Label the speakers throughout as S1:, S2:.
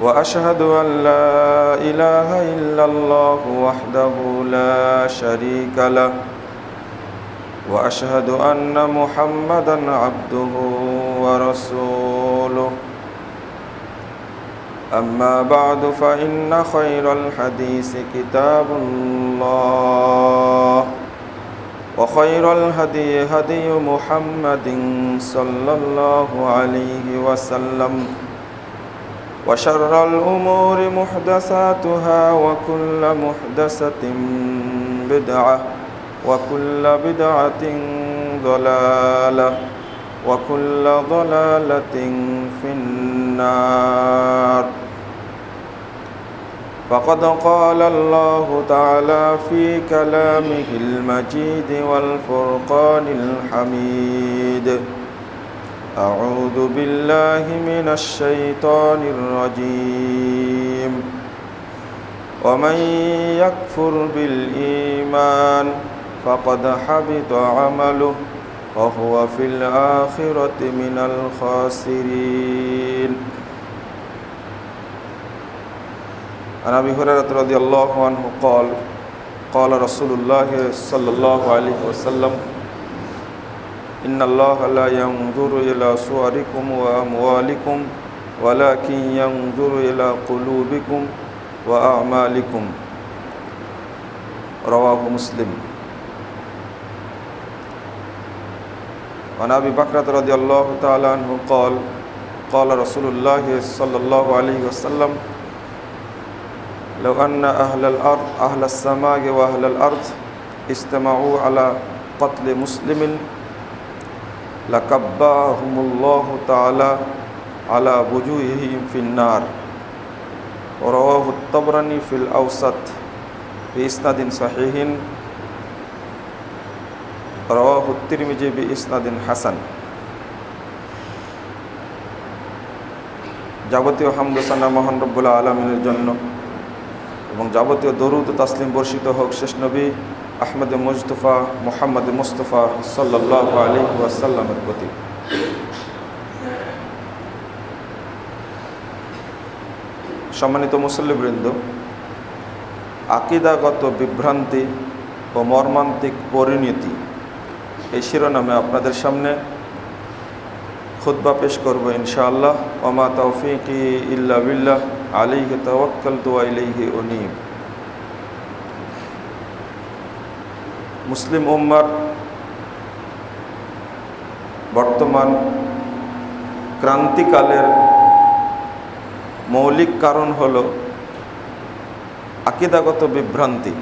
S1: وأشهد أن لا إله إلا الله وحده لا شريك له. وأشهد أن محمدا عبده ورسوله. أما بعد فإن خير الحديث كتاب الله وخير الهدي هدي محمد صلى الله عليه وسلم. وشر الأمور محدثاتها وكل محدثة بدعة وكل بدعة ضلالة وكل ضلالة في النار. فقد قال الله تعالى في كلامه المجيد والفرقان الحميد. أعوذ بالله من الشيطان الرجيم. ومن يكفر بالإيمان فقد حبط عمله وهو في الآخرة من الخاسرين. عن أبي هريرة رضي الله عنه قال قال رسول الله صلى الله عليه وسلم إن الله لا ينظر إلى صوركم وأموالكم ولكن ينظر إلى قلوبكم وأعمالكم. رواه مسلم. وعن أبي بكرة رضي الله تعالى عنه قال قال رسول الله صلى الله عليه وسلم لو أن أهل الأرض أهل السماء وأهل الأرض استمعوا على قتل مسلم লাকাব্বাহুমুল্লাহ তাআলা আলা বুজুহিহিম ফিন্নার। রহতবরানি ফিল আউসাত ইসনাদিন শাহিহিন রহতিরমিজি বি ইসনাদিন হাসান। যাবতীয় হামদোসান্না মহান রব্বুল আলমিনের জন্য এবং যাবতীয় দরুদ তাসলিম বর্ষিত হোক শেষ নবী আহমদ মুস্তফা মোহাম্মদ মুস্তফা সাল্লাহ আলী প্রতি। সম্মানিত মুসল্লিবৃন্দ, আকিদাগত বিভ্রান্তি ও মর্মান্তিক পরিণতি এই শিরোনামে আপনাদের সামনে খুদ্া পেশ করব ইনশাআল্লাহ। ওমা তৌফিকি ইল্লা বিল্লাহ আলিহি তওয়াক্কাল তুয়াইহি অনিম মুসলিম উম্মার বর্তমান ক্রান্তিকালের মৌলিক কারণ হল আকিদাগত বিভ্রান্তি।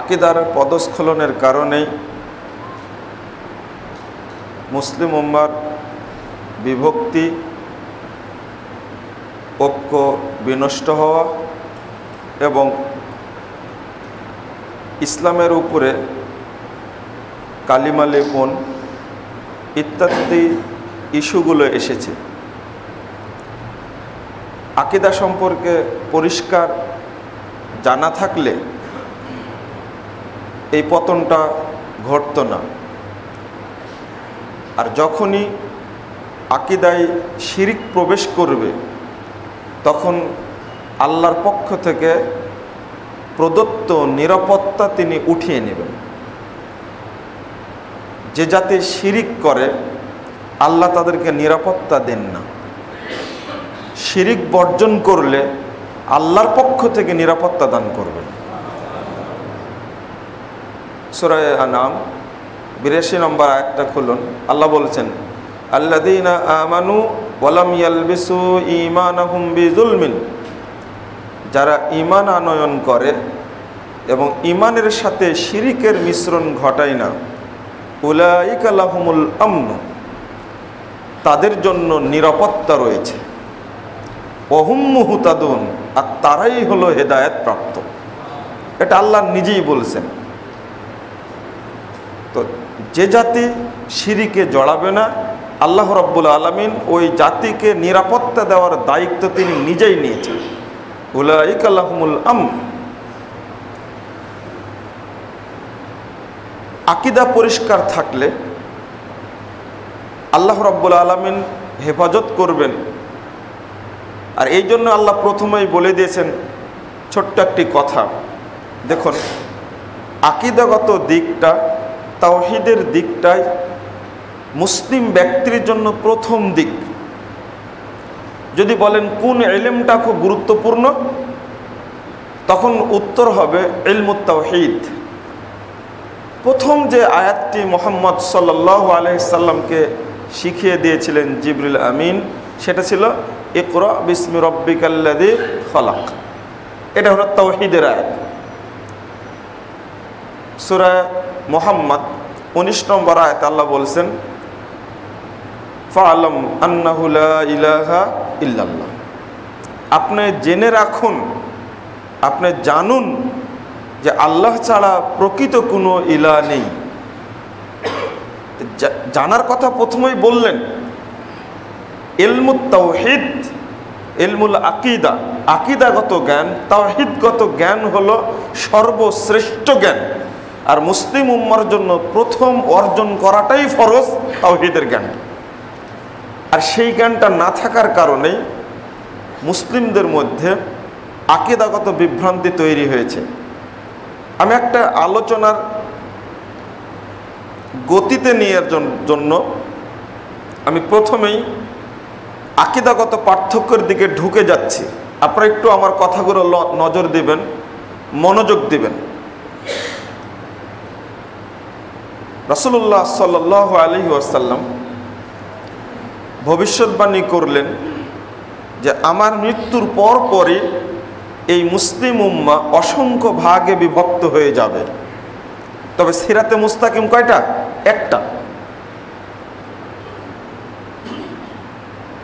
S1: আকিদার পদস্খলনের কারণেই মুসলিম উম্মার বিভক্তি, ঐক্য বিনষ্ট হওয়া এবং ইসলামের উপরে কালিমা লেপন ইত্যাদি ইস্যুগুলো এসেছে। আকিদা সম্পর্কে পরিষ্কার জানা থাকলে এই পতনটা ঘটত না। আর যখনই আকিদায় শিরিক প্রবেশ করবে, তখন আল্লাহর পক্ষ থেকে প্রদত্ত নিরাপত্তা তিনি উঠিয়ে নেবেন। যে জাতি শিরিক করে, আল্লাহ তাদেরকে নিরাপত্তা দেন না। শিরিক বর্জন করলে আল্লাহর পক্ষ থেকে নিরাপত্তা দান করবেন। সুরায় আনাম বিরাশি নম্বর আয়াতটা খুলুন। আল্লাহ বলছেন আল্লাদিনা আমানু ওয়ালাম ইয়ালবিসু ঈমানাহুম বিজুলমিন যারা ঈমান আনয়ন করে এবং ঈমানের সাথে শিরিকের মিশ্রণ ঘটায় না, উলাইকা লাহুমুল আমন, তাদের জন্য নিরাপত্তা রয়েছে। অহুম মুহুতাদুন, আর তারাই হলো হেদায়েত প্রাপ্ত। এটা আল্লাহ নিজেই বলছেন। তো যে জাতি সিঁড়িকে জড়াবে না, আল্লাহ রব্বুল আলমিন ওই জাতিকে নিরাপত্তা দেওয়ার দায়িত্ব তিনি নিজেই নিয়েছেন। আকিদা পরিষ্কার থাকলে আল্লাহ রব্বুল আলমিন হেফাজত করবেন। আর এই জন্য আল্লাহ প্রথমেই বলে দিয়েছেন ছোট্ট একটি কথা। দেখুন, আকিদাগত দিকটা, তাওহিদের দিকটাই মুসলিম ব্যক্তির জন্য প্রথম দিক। যদি বলেন কোন এলেমটা খুব গুরুত্বপূর্ণ, তখন উত্তর হবে এলমুত তাওহিদ। প্রথম যে আয়াতটি মোহাম্মদ সাল্লাহ আলহিসাল্লামকে শিখিয়ে দিয়েছিলেন জিবরুল আমিন, সেটা ছিল, ইকর বিসমি রব্বিকাল্লাদি ফলাক এটা হলো তৌহিদের আয়াত। সুরা মোহাম্মদ উনিশ নম্বর আয়াত আল্লাহ বলছেন ফালম আন্নাহুলা ইলাহা ইল্লাল্লাহ। আপনি জেনে রাখুন, আপনি জানুন যে আল্লাহ ছাড়া প্রকৃত কোনো ইলা নেই। জানার কথা প্রথমেই বললেন এলমুত তাওহিদ এলমুল আকিদা। আকিদাগত জ্ঞান, তাওহিদগত জ্ঞান হলো সর্বশ্রেষ্ঠ জ্ঞান। আর মুসলিম উম্মার জন্য প্রথম অর্জন করাটাই ফরজ তাওহিদের জ্ঞান। আর সেই জ্ঞানটা না থাকার কারণেই মুসলিমদের মধ্যে আকিদাগত বিভ্রান্তি তৈরি হয়েছে। আমি একটা আলোচনার গতিতে নেওয়ার জন্য আমি প্রথমেই আকিদাগত পার্থক্যের দিকে ঢুকে যাচ্ছি। আপনারা একটু আমার কথাগুলো নজর দিবেন, মনোযোগ দিবেন। রসুল্লাহ সাল আলী আসাল্লাম ভবিষ্যৎবাণী করলেন যে আমার মৃত্যুর পর পরই এই মুসলিম উম্মা অসংখ্য ভাগে বিভক্ত হয়ে যাবে। তবে সিরাতে মুস্তাকিম কয়টা? একটা।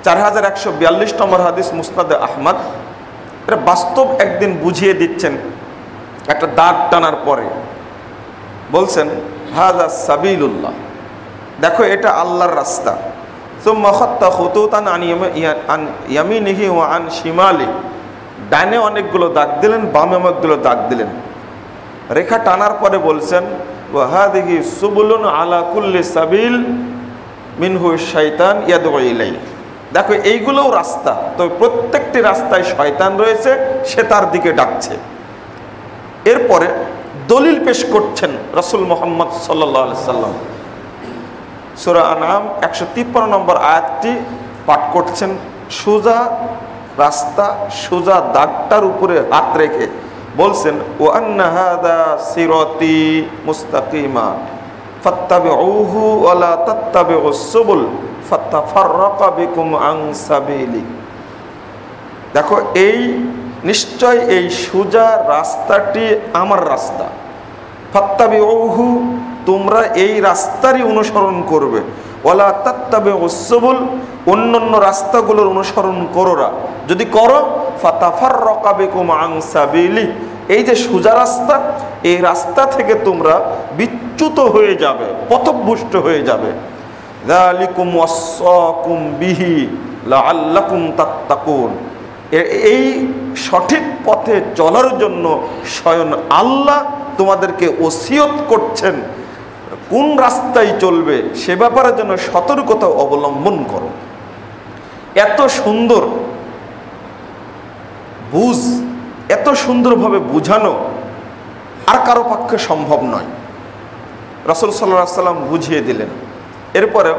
S1: চার হাজার একশো বিয়াল্লিশ নম্বর হাদিস মুস্তাদে আহমদ। এটা বাস্তব একদিন বুঝিয়ে দিচ্ছেন একটা দাঁত টানার পরে। বলছেন, হাজা সাবিলুল্লাহ। দেখো, এটা আল্লাহর রাস্তা। ইয়ামিনিহি ও আন শিমালি। ডানে অনেকগুলো দাগ দিলেন, বামে অনেকগুলো দাগ দিলেন। রেখা টানার পরে বলছেন ওয়াহাদিহি সুবুলুন আলা কুল্লি সাবিল মিনহু শৈতান ইয়াদুলাই দেখো, এইগুলোও রাস্তা। তো প্রত্যেকটি রাস্তায় শয়তান রয়েছে, সে তার দিকে ডাকছে। এরপরে দলিল পেশ করছেন রসুল মোহাম্মদ সাল্লাহ সাল্লাম সুরা আনাম একশো তিপ্পান্ন নম্বর আয়াতটি পাঠ করছেন, সোজা রাস্তা, সোজা দাগটার উপরে হাত রেখে। বলছেন ও আন্নাহাদা সিরতি মুস্তাকিমা ফাত্তাবে ঔহু ওয়ালা তাত্তাবে ও সবুল ফাত্তাফাররাকা বিকুম আং সাবিলি। দেখো, এই, নিশ্চয় এই সোজা রাস্তাটি আমার রাস্তা। ফাত্তাবে ঔহু তোমরা এই রাস্তারই অনুসরণ করবে। ওলা তাত্তাবে ওসবুল অন্য অন্য রাস্তাগুলোর অনুসরণ করো না যদি করো ফাতাফার রকাবেকুম আংসাবিলি এই যে সোজা রাস্তা, এই রাস্তা থেকে তোমরা বিচ্যুত হয়ে যাবে পথভুষ্ট হয়ে যাবে। তাত্তাকুন। এই সঠিক পথে চলার জন্য স্বয়ং আল্লাহ তোমাদেরকে ওসিয়ত করছেন। কোন রাস্তায় চলবে সে ব্যাপারে যেন সতর্কতা অবলম্বন করো। এত সুন্দর বুঝ, এত সুন্দরভাবে বুঝানো আর কারও পক্ষে সম্ভব নয়। রসুল সাল্লাহ সাল্লাম বুঝিয়ে দিলেন। এরপরে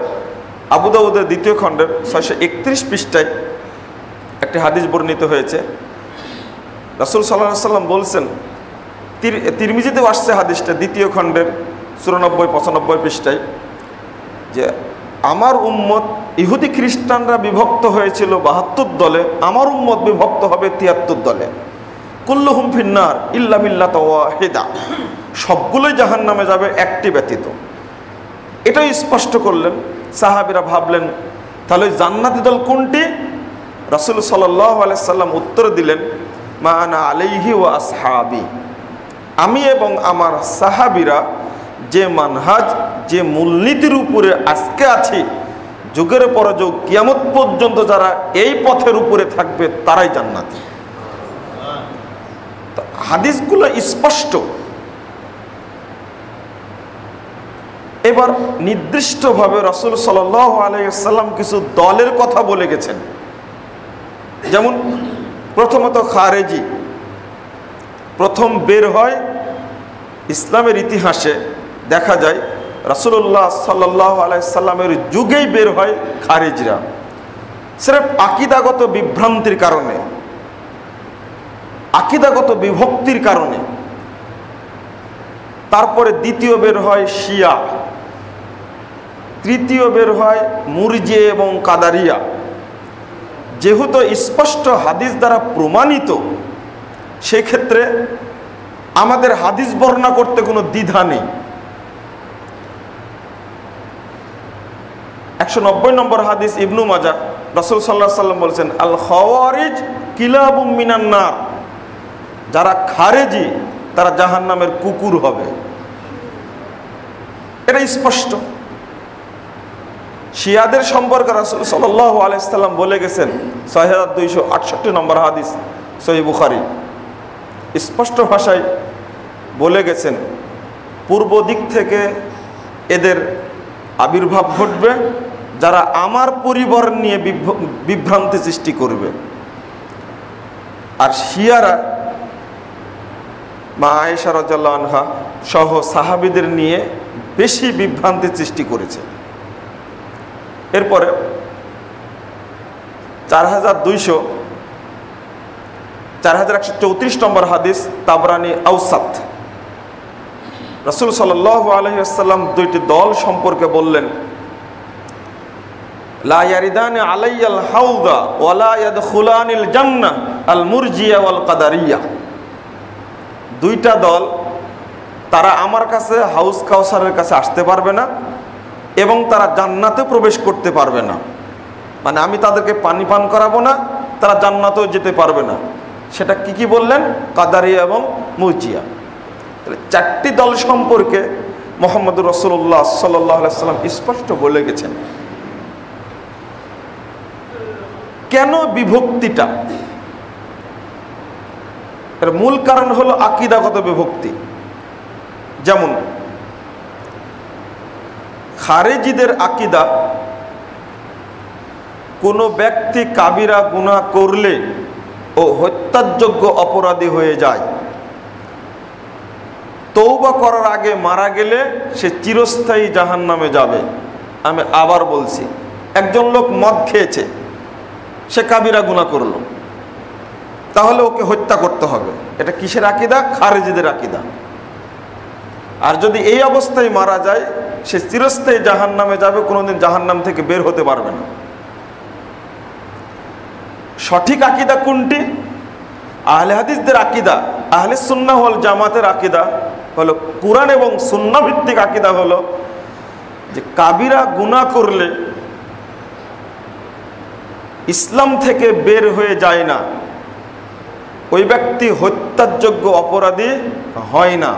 S1: আবুদাউদের দ্বিতীয় খণ্ডের ছয়শো একত্রিশ পৃষ্ঠায় একটি হাদিস বর্ণিত হয়েছে। রাসুল সাল্লাহ সাল্লাম বলছেন, তির, তিরমিজিতেও আসছে হাদিসটা দ্বিতীয় খণ্ডের চুরানব্বই, পঁচানব্বই পৃষ্ঠায় যে আমার উম্মত ইহুদি খ্রিস্টানরা বিভক্ত হয়েছিল বাহাত্তর দলে, আমার উম্মত বিভক্ত হবে তিয়াত্তর দলে। কুল্লুহুম ফিন্নার ইল্লামিল্লা হেদা সবগুলোই জাহান নামে যাবে, একটি ব্যতীত। এটাই স্পষ্ট করলেন, সাহাবিরা ভাবলেন, তাহলে জান্নাতি দল কোনটি? রাসুল সাল্লাম উত্তর দিলেন, মা আনা আলাইহি ও আসহাবি। আমি এবং আমার সাহাবিরা যে মানহাজ, যে মূলনীতির উপরে আজকে আছে, যুগের পর যুগ, কিয়ামত পর্যন্ত যারা এই পথের উপরে থাকবে, তারাই জান্নাতি। হাদিসগুলো স্পষ্ট। এবার নির্দিষ্টভাবে রসুল সাল আলাইসাল্লাম কিছু দলের কথা বলে গেছেন। যেমন, প্রথমত খারেজি। প্রথম বের হয় ইসলামের ইতিহাসে। দেখা যায় রাসুল্লাহ সাল্লাহ আলাইসাল্লামের যুগেই বের হয় খারেজরা। সেরফ আকিদাগত বিভ্রান্তির কারণে, আকিদাগত বিভক্তির কারণে। তারপরে দ্বিতীয় বের হয় শিয়া। তৃতীয় বের হয় মুরজে এবং কাদারিয়া। যেহেতু স্পষ্ট হাদিস দ্বারা প্রমাণিত, সেক্ষেত্রে আমাদের হাদিস বর্ণনা করতে কোনো দ্বিধা নেই। একশো নব্বই নম্বর হাদিস ইবনু মাজা রসুল সাল্লাহ সাল্লাম বলছেন আল খারিজ কিলাবুম মিনান্নার যারা খারেজি, তারা জাহান নামের কুকুর হবে। এটা স্পষ্ট। শিয়াদের সম্পর্কে রাসুল সাল আলাইসাল্লাম বলে গেছেন, ছয় হাজার দুইশো আটষট্টি নম্বর হাদিস সহি বুখারি। স্পষ্ট ভাষায় বলে গেছেন, পূর্ব দিক থেকে এদের আবির্ভাব ঘটবে যারা আমার পরিবার নিয়ে বিভ্রান্তি সৃষ্টি করবে। আর শিয়ারা, মা আয়েশা রাজাল্লাহ আনহা সহ সাহাবিদের নিয়ে বেশি বিভ্রান্তি সৃষ্টি করেছে। এরপরে চার হাজার দুইশো চার হাজার একশো চৌত্রিশ নম্বর হাদিস তাবরানি আউসাত রসুল সাল আলহিসাল্লাম দুইটি দল সম্পর্কে বললেন আলাইয়াল হাউদা ওয়ালায়াদ জান্না আল ওয়াল কাদারিয়া। দুইটা দল তারা আমার কাছে, হাউস কাউসারের কাছে আসতে পারবে না এবং তারা জান্নাতে প্রবেশ করতে পারবে না। মানে আমি তাদেরকে পানি পান করাবো না, তারা জান্নাতেও যেতে পারবে না। সেটা কি কি বললেন? কাদারিয়া এবং মুজিয়া তাহলে চারটি দল সম্পর্কে মোহাম্মদ রসুল্লাহ সাল্লাম স্পষ্ট বলে গেছেন। কেন বিভক্তিটা? এর মূল কারণ হলো আকিদাগত বিভক্তি। যেমন, খারেজিদের আকিদা, কোনো ব্যক্তি কাবিরা গুণা করলে ও হত্যাযোগ্য অপরাধী হয়ে যায়। তৌবা করার আগে মারা গেলে সে চিরস্থায়ী জাহান নামে যাবে। আমি আবার বলছি, একজন লোক মদ খেয়েছে। সে কাবিরা গুণা করল। তাহলে ওকে হত্যা করতে হবে। এটা কিসের আকিদা? খারেজিদের আকিদা। আর যদি এই অবস্থায় মারা যায়, সে চিরস্থায়ী জাহান নামে যাবে, কোনোদিন জাহান নাম থেকে বের হতে পারবে না। সঠিক আকিদা কোনটি? আহলে হাদিসদের আকিদা, আহলে সুন্না হল জামাতের আকিদা হলো, কোরআন এবং সুন্না ভিত্তিক আকিদা হলো যে কাবিরা গুণা করলে ইসলাম থেকে বের হয়ে যায় না। ওই ব্যক্তি হত্যাযোগ্য অপরাধী হয় না।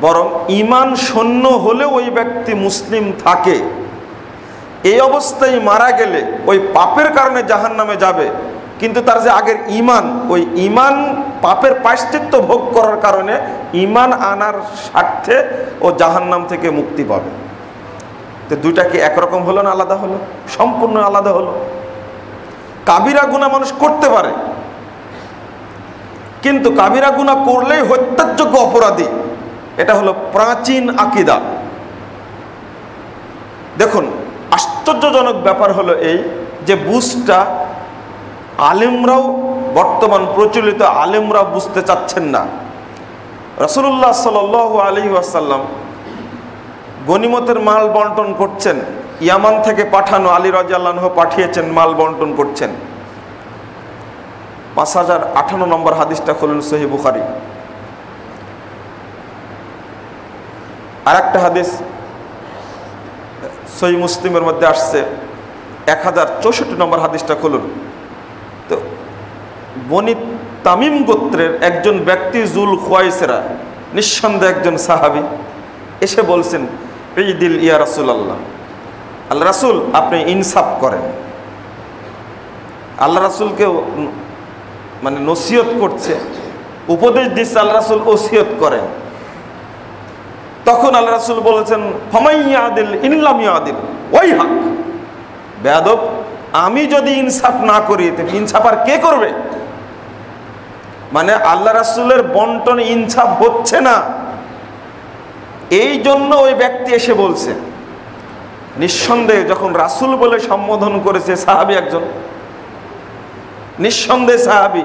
S1: বরং ইমান শূন্য হলে ওই ব্যক্তি মুসলিম থাকে। এই অবস্থায় মারা গেলে ওই পাপের কারণে জাহান নামে যাবে। কিন্তু তার যে আগের ইমান ওই ইমান পাপের পাশ্চিত্য ভোগ করার কারণে ইমান আনার স্বার্থে ও জাহান নাম থেকে মুক্তি পাবে। তো দুইটা কি একরকম হলো না আলাদা হলো? সম্পূর্ণ আলাদা হলো। কাবিরা গুণা মানুষ করতে পারে। কিন্তু কাবিরা গুণা করলেই হত্যাযোগ্য অপরাধী। এটা হলো প্রাচীন আকিদা। দেখুন, আশ্চর্যজনক ব্যাপার হলো এই যে বুশটা আলেমরাও, বর্তমান প্রচলিত আলেমরা বুঝতে চাচ্ছেন না। রসুল্লাহ সাল আলী আসাল্লাম গনিমতের মাল বন্টন করছেন। ইয়ামান থেকে পাঠানো আলী রাজাল্লাহ পাঠিয়েছেন, মাল বন্টন করছেন। পাঁচ হাজার আঠান্ন নম্বর হাদিসটা খুলুন সহি বুখারি। আর একটা হাদিস সহি মুসলিমের মধ্যে আসছে। এক হাজার চৌষট্টি নম্বর হাদিসটা খুলুন। তো বনি তামিম গোত্রের একজন ব্যক্তি জুল খোয়াইসেরা নিঃসন্দেহে একজন সাহাবি, এসে বলছেন ইয়া রাসুল আল্লাহ আল্লাহ রাসুল, আপনি ইনসাফ করেন। আল্লাহ রাসুলকে মানে নসিহত করছে। উপদেশ দিচ্ছে আল্লাহ রাসুল ওসিয়ত করেন। তখন আল্লাহ রাসুল বলেছেন ফমাইয়া আদিল ইনলামিয়া আদিল ওই হাক বেয়াদব, আমি যদি ইনসাফ না করি ইনসাফ আর কে করবে? মানে আল্লাহ রাসুলের বন্টন ইনসাফ হচ্ছে না। এই জন্য ওই ব্যক্তি এসে বলছে, নিঃসন্দেহে যখন রাসুল বলে সম্বোধন করেছে সাহাবি একজন, নিঃসন্দেহে সাহাবি,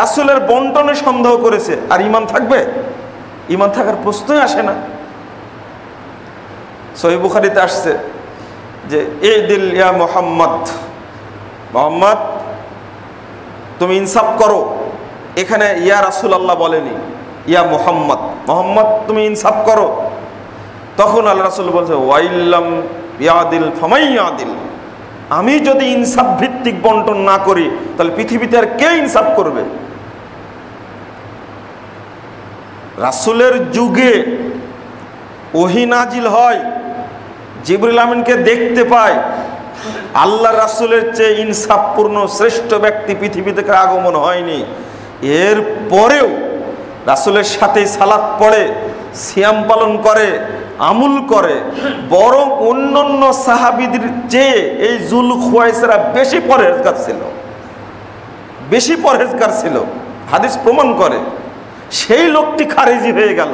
S1: রাসুলের বন্টনে সন্দেহ করেছে, আর ইমান থাকবে? ইমান থাকার প্রশ্নই আসে না। সহি বুখারিতে আসছে যে এ দিল ইয়া মোহাম্মদ মোহাম্মদ, তুমি ইনসাফ করো। এখানে ইয়া রাসুল আল্লাহ বলেনি। ইয়া মোহাম্মদ মোহাম্মদ তুমি ইনসাফ করো। তখন আল্লাহ রাসুল বলছে, ওয়াইল্লাম ইয়াদিল ফমাইয়াদিল আমি যদি ইনসাফ ভিত্তিক বন্টন না করি, তাহলে পৃথিবীতে আর কে ইনসাফ করবে? রাসুলের যুগে ওহি নাজিল হয়, জিবরুল আমিনকে দেখতে পায়। আল্লাহ রাসুলের চেয়ে ইনসাফপূর্ণ শ্রেষ্ঠ ব্যক্তি পৃথিবী থেকে আগমন হয়নি। এর পরেও রাসুলের সাথে সালাত পড়ে, সিয়াম পালন করে, আমুল করে, বরং অন্যান্য সাহাবিদের চেয়ে এই জুল খুয়াইসেরা বেশি পরহেজগার ছিল। বেশি পরহেজগার ছিল। হাদিস প্রমাণ করে, সেই লোকটি খারেজি হয়ে গেল।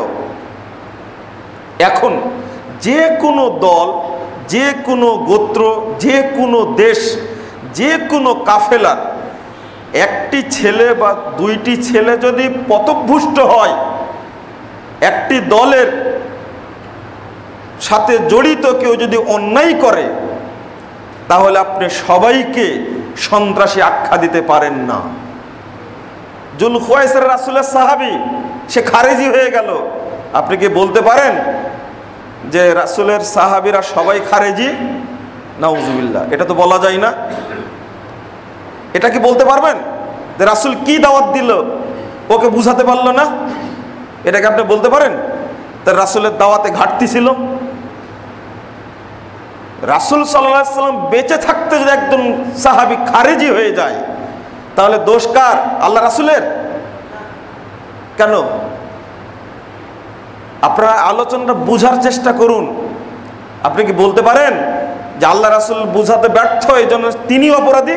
S1: এখন যে কোনো দল, যে কোনো গোত্র, যে কোনো দেশ, যে কোনো কাফেলার একটি ছেলে বা দুইটি ছেলে যদি পথভুষ্ট হয়, একটি দলের সাথে জড়িত কেউ যদি অন্যায় করে, তাহলে আপনি সবাইকে সন্ত্রাসী আখ্যা দিতে পারেন না। জুল খুয়াইসের রাসুলের সাহাবি, সে খারেজি হয়ে গেল। আপনি কি বলতে পারেন যে রাসুলের সাহাবিরা সবাই খারেজি? নাউজুবিল্লাহ, এটা তো বলা যায় না। এটা কি বলতে পারবেন? যে রাসুল কি দাওয়াত দিল, ওকে বুঝাতে পারল না? এটাকে আপনি বলতে পারেন? তার রাসুলের দাওয়াতে ঘাটতি ছিল? রাসুল সাল্লাম বেঁচে থাকতে যদি একজন সাহাবি খারেজি হয়ে যায়, তাহলে দোষ কার? আল্লাহ রাসুলের? কেন? আপনারা আলোচনাটা বুঝার চেষ্টা করুন। আপনি কি বলতে পারেন যে আল্লাহ রাসুল বুঝাতে ব্যর্থ এই জন্য তিনি অপরাধী?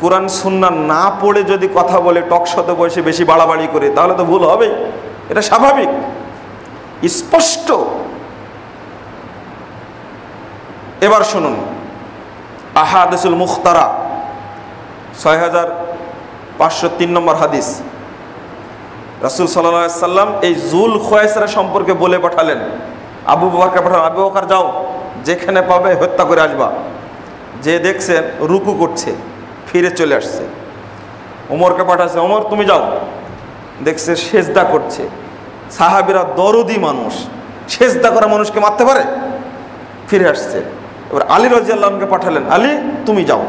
S1: কোরআন সুন্না না পড়ে যদি কথা বলে টকশতে বয়সে বেশি বাড়াবাড়ি করে, তাহলে তো ভুল হবেই এটা স্বাভাবিক। স্পষ্ট। এবার শুনুন। আহাদেসুল মুখতারা ছয় হাজার পাঁচশো তিন নম্বর হাদিস। রাসুল সাল্লাম এই জুল খোয়াইসরা সম্পর্কে বলে পাঠালেন। আবু বকারকে পাঠালেন, আবু বকার, যাও, যেখানে পাবে হত্যা করে আসবা। যে দেখছেন রুকু করছে। ফিরে চলে আসছে। ওমরকে পাঠাচ্ছে ওমর তুমি যাও। দেখছে সেজদা করছে। সাহাবিরা দরদি মানুষ। সেজদা করা মানুষকে মারতে পারে? ফিরে আসছে। এবার আলী রাজিয়াল্লাহকে পাঠালেন, আলী, তুমি যাও।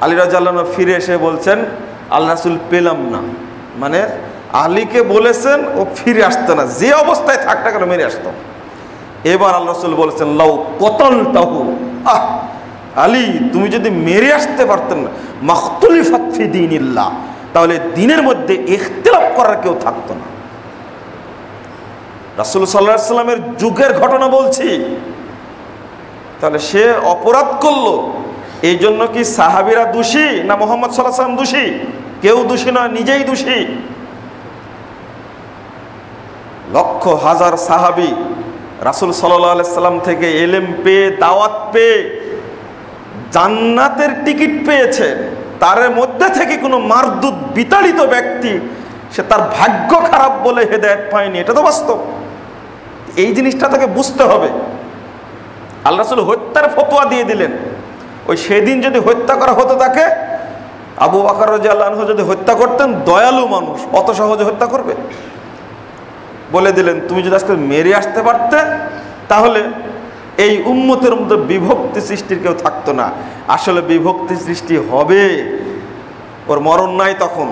S1: আলী রাজিয়াল্লাহ ফিরে এসে বলছেন আল্লাহ রাসুল পেলাম না। মানে আলীকে বলেছেন, ও ফিরে আসতো না। যে অবস্থায় থাকটা কেন, মেরে আসতো। এবার আল্লাহ রসুল বলেছেন, লাউ কতল তাহু আহ! আলী, তুমি যদি মেরে আসতে পারতেন না মাখতুলি ফাতফি দিন ইল্লাহ তাহলে দিনের মধ্যে ইখতিলাফ করার কেউ থাকতো না। রাসুল সাল্লাহ সাল্লামের যুগের ঘটনা বলছি। তাহলে সে অপরাধ করল এই জন্য কি সাহাবিরা দোষী না মোহাম্মদ সাল্লাহ সাল্লাম দোষী? কেউ দোষী নয়, নিজেই দোষী। লক্ষ হাজার সাহাবি রাসুল সাল্লাহ সাল্লাম থেকে এলেম পেয়ে, দাওয়াত পেয়ে জান্নাতের টিকিট পেয়েছে, তার মধ্যে থেকে কোনো মারদুত বিতাড়িত ব্যক্তি, সে তার ভাগ্য খারাপ বলে হেদায়ত পায়নি। এটা তো বাস্তব। এই জিনিসটা তাকে বুঝতে হবে। আল্লাহ রসুল হত্যার ফতোয়া দিয়ে দিলেন। ওই সেদিন যদি হত্যা করা হতো তাকে, আবু বাকর আল্লাহ যদি হত্যা করতেন, দয়ালু মানুষ, অত সহজে হত্যা করবে? বলে দিলেন, তুমি যদি আজকে মেরে আসতে পারতে, তাহলে এই উম্মতের মধ্যে বিভক্তি সৃষ্টির কেউ থাকতো না। আসলে বিভক্তি সৃষ্টি হবে। ওর মরণ নাই তখন।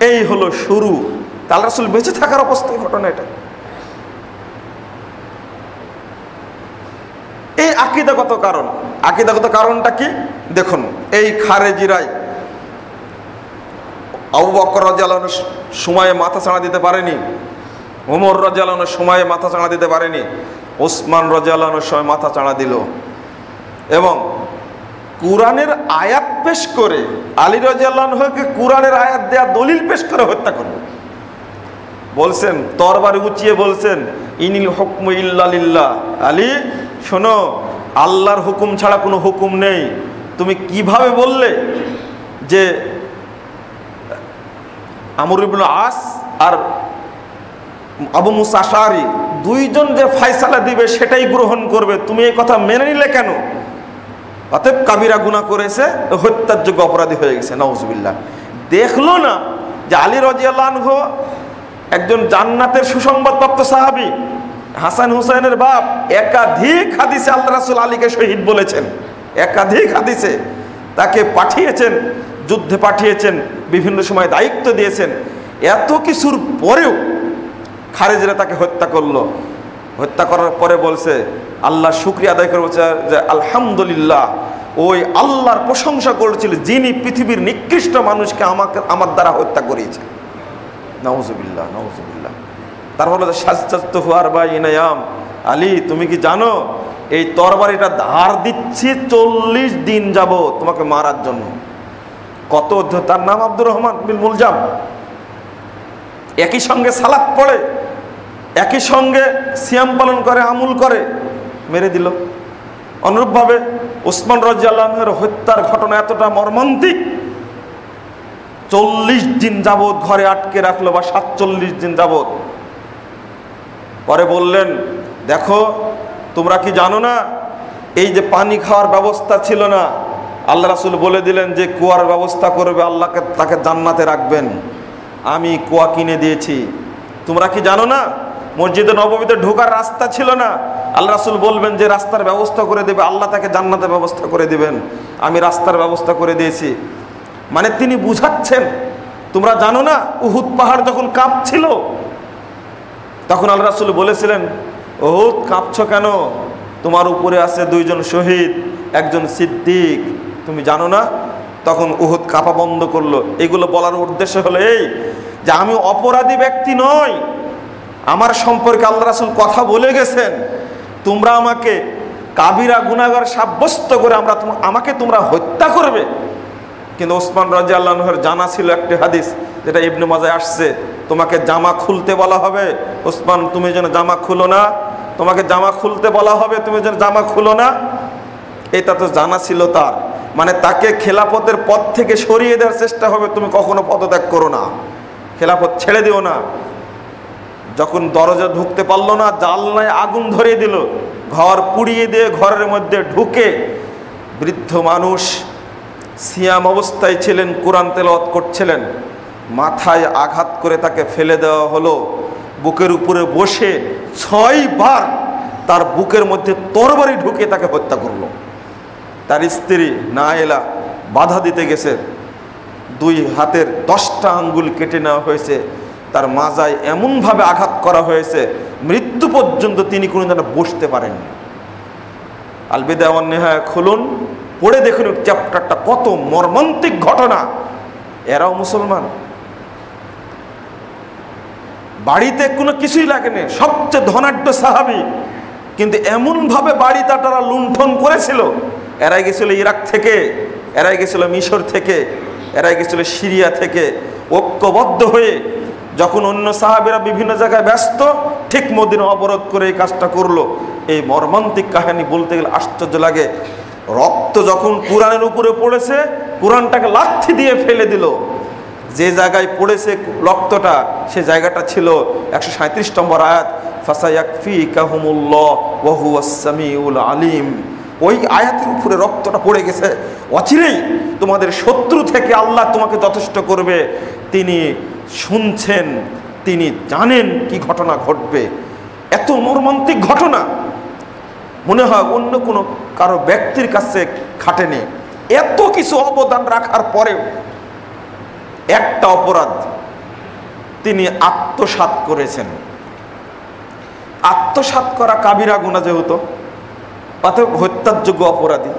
S1: এই হলো শুরু। তাল রাসুল বেঁচে থাকার অবস্থায় ঘটনা এটা। এই আকিদাগত কারণ। আকিদাগত কারণটা কি? দেখুন, এই খারেজিরাই আবু বকর সময়ে মাথা ছাড়া দিতে পারেনি। ওমর রাজালানোর সময়ে মাথা চাড়া দিতে পারেনি। ওসমান রাজালানোর সময় মাথা চাড়া দিল এবং কোরআনের আয়াত পেশ করে আলী রাজাল্লাহকে কোরআনের আয়াত দেয়া দলিল পেশ করে হত্যা করবে বলছেন, তরবার উঁচিয়ে বলছেন, ইনিল হুকম ইল্লালিল্লাহ আলী, শোনো, আল্লাহর হুকুম ছাড়া কোনো হুকুম নেই। তুমি কীভাবে বললে যে আমর ইবুল আস আর আবু মুসাশারি দুইজন যে ফাইসালা দিবে সেটাই গ্রহণ করবে। তুমি এই কথা মেনে নিলে কেন? অতএব কাবিরা গুণা করেছে হত্যার যোগ্য অপরাধী হয়ে গেছে নওয়াজবিল্লা দেখল না যে আলী রাজিয়াল্লাহ একজন জান্নাতের সুসংবাদপ্রাপ্ত সাহাবি, হাসান হুসাইনের বাপ, একাধিক হাদিসে আল্লাহ রাসুল আলীকে শহীদ বলেছেন। একাধিক হাদিসে তাকে পাঠিয়েছেন, যুদ্ধে পাঠিয়েছেন, বিভিন্ন সময় দায়িত্ব দিয়েছেন। এত কিছুর পরেও খারেজরা তাকে হত্যা করল। হত্যা করার পরে বলছে, আল্লাহ শুক্রিয়া আদায় করে বলছে যে আলহামদুলিল্লাহ, ওই আল্লাহর প্রশংসা করেছিল যিনি পৃথিবীর নিকৃষ্ট মানুষকে আমাকে, আমার দ্বারা হত্যা করিয়েছে। নওজবিল্লাহ নওজবিল্লাহ তারপর সাজ্জাত হুয়ার বা ইনায়াম আলী, তুমি কি জানো, এই তরবারিটা ধার দিচ্ছি চল্লিশ দিন যাব তোমাকে মারার জন্য। কত তার নাম আব্দুর রহমান বিন মুলজাম। একই সঙ্গে সালাদ পড়ে, একই সঙ্গে সিয়াম পালন করে, আমুল করে, মেরে দিল। অনুরূপভাবে ওসমান রাজিয়াল্লাহের হত্যার ঘটনা এতটা মর্মান্তিক, চল্লিশ দিন যাবৎ ঘরে আটকে রাখল বা সাতচল্লিশ দিন যাবৎ। পরে বললেন, দেখো, তোমরা কি জানো না, এই যে পানি খাওয়ার ব্যবস্থা ছিল না, আল্লাহ রাসুল বলে দিলেন যে কুয়ার ব্যবস্থা করবে, আল্লাহকে তাকে জান্নাতে রাখবেন। আমি কুয়া কিনে দিয়েছি। তোমরা কি জানো না? মসজিদে নবমীতে ঢোকার রাস্তা ছিল না। আল্লাহ রাসুল বলবেন যে, রাস্তার ব্যবস্থা করে দেবে, আল্লাহ তাকে জান্নাতের ব্যবস্থা করে দিবেন। আমি রাস্তার ব্যবস্থা করে দিয়েছি। মানে তিনি বুঝাচ্ছেন, তোমরা জানো না, উহুদ পাহাড় যখন কাঁপছিল, তখন আল্লাহ রাসুল বলেছিলেন, উহুদ, কাঁপছ কেন? তোমার উপরে আছে দুইজন শহীদ, একজন সিদ্দিক। তুমি জানো না তখন উহুদ কাঁপা বন্ধ করল। এগুলো বলার উদ্দেশ্য হলো এই যে আমি অপরাধী ব্যক্তি নই। আমার সম্পর্কে আল্লাহ রাসুল কথা বলে গেছেন। তোমরা আমাকে কাবিরা গুনাগার সাব্যস্ত করে আমরা আমাকে তোমরা হত্যা করবে। কিন্তু ওসমান রাজি আল্লাহর জানা ছিল একটি হাদিস, যেটা ইবনে মাজায় আসছে। তোমাকে জামা খুলতে বলা হবে। ওসমান তুমি যেন জামা খুলো না। তোমাকে জামা খুলতে বলা হবে, তুমি যেন জামা খুলো না। এটা তো জানা ছিল তার। মানে তাকে খেলাফতের পথ থেকে সরিয়ে দেওয়ার চেষ্টা হবে, তুমি কখনো পদত্যাগ করো না। খেলাফত ছেড়ে দিও না। যখন দরজা ঢুকতে পারল না জালনায় আগুন ধরিয়ে দিল। ঘর পুড়িয়ে দিয়ে ঘরের মধ্যে ঢুকে বৃদ্ধ মানুষ সিয়াম অবস্থায় ছিলেন, কোরআন তেলাওয়াত করছিলেন। মাথায় আঘাত করে তাকে ফেলে দেওয়া হলো। বুকের উপরে বসে ছয়বার তার বুকের মধ্যে তরবারি ঢুকে তাকে হত্যা করল। তার স্ত্রী নায়েলা বাধা দিতে গেছে। দুই হাতের দশটা আঙ্গুল কেটে নেওয়া হয়েছে। তার মাজায় এমনভাবে আঘাত করা হয়েছে, মৃত্যু পর্যন্ত তিনি কোনো যেন বসতে পারেননি। আলবিদা নেহায় খুলুন, পড়ে দেখুন চ্যাপ্টারটা কত মর্মান্তিক ঘটনা। এরাও মুসলমান। বাড়িতে কোনো কিছুই লাগেনি, সবচেয়ে ধনাঢ্য সাহাবি। কিন্তু এমনভাবে বাড়িটা তারা লুণ্ঠন করেছিল এরাই গেছিল ইরাক থেকে, এরাই গেছিল মিশর থেকে, এরাই গেছিল সিরিয়া থেকে। ঐক্যবদ্ধ হয়ে যখন অন্য সাহাবেরা বিভিন্ন জায়গায় ব্যস্ত, ঠিক মদিন অবরোধ করে এই কাজটা করল। এই মর্মান্তিক কাহিনী বলতে গেলে আশ্চর্য লাগে। রক্ত যখন কোরআনের উপরে পড়েছে, কোরআনটাকে লাথি দিয়ে ফেলে দিল। যে জায়গায় পড়েছে রক্তটা, সে জায়গাটা ছিল একশো সাঁত্রিশ নম্বর আয়াত ফাসায়াকফি কাহুমুল্লাহ ওয়াহুয়াসামিউল আলিম। ওই আয়াতের উপরে রক্তটা পড়ে গেছে। অচিরেই তোমাদের শত্রু থেকে আল্লাহ তোমাকে যথেষ্ট করবে। তিনি শুনছেন, তিনি জানেন কি ঘটনা ঘটবে। এত মর্মান্তিক ঘটনা। মনে হয় অন্য কোনো কারও ব্যক্তির কাছে খাটেনি। এত কিছু অবদান রাখার পরেও একটা অপরাধ তিনি আত্মসাত করেছেন। আত্মসাত করা কাবিরা গুণা যেহেতু অতএব হত্যার যোগ্য অপরাধী।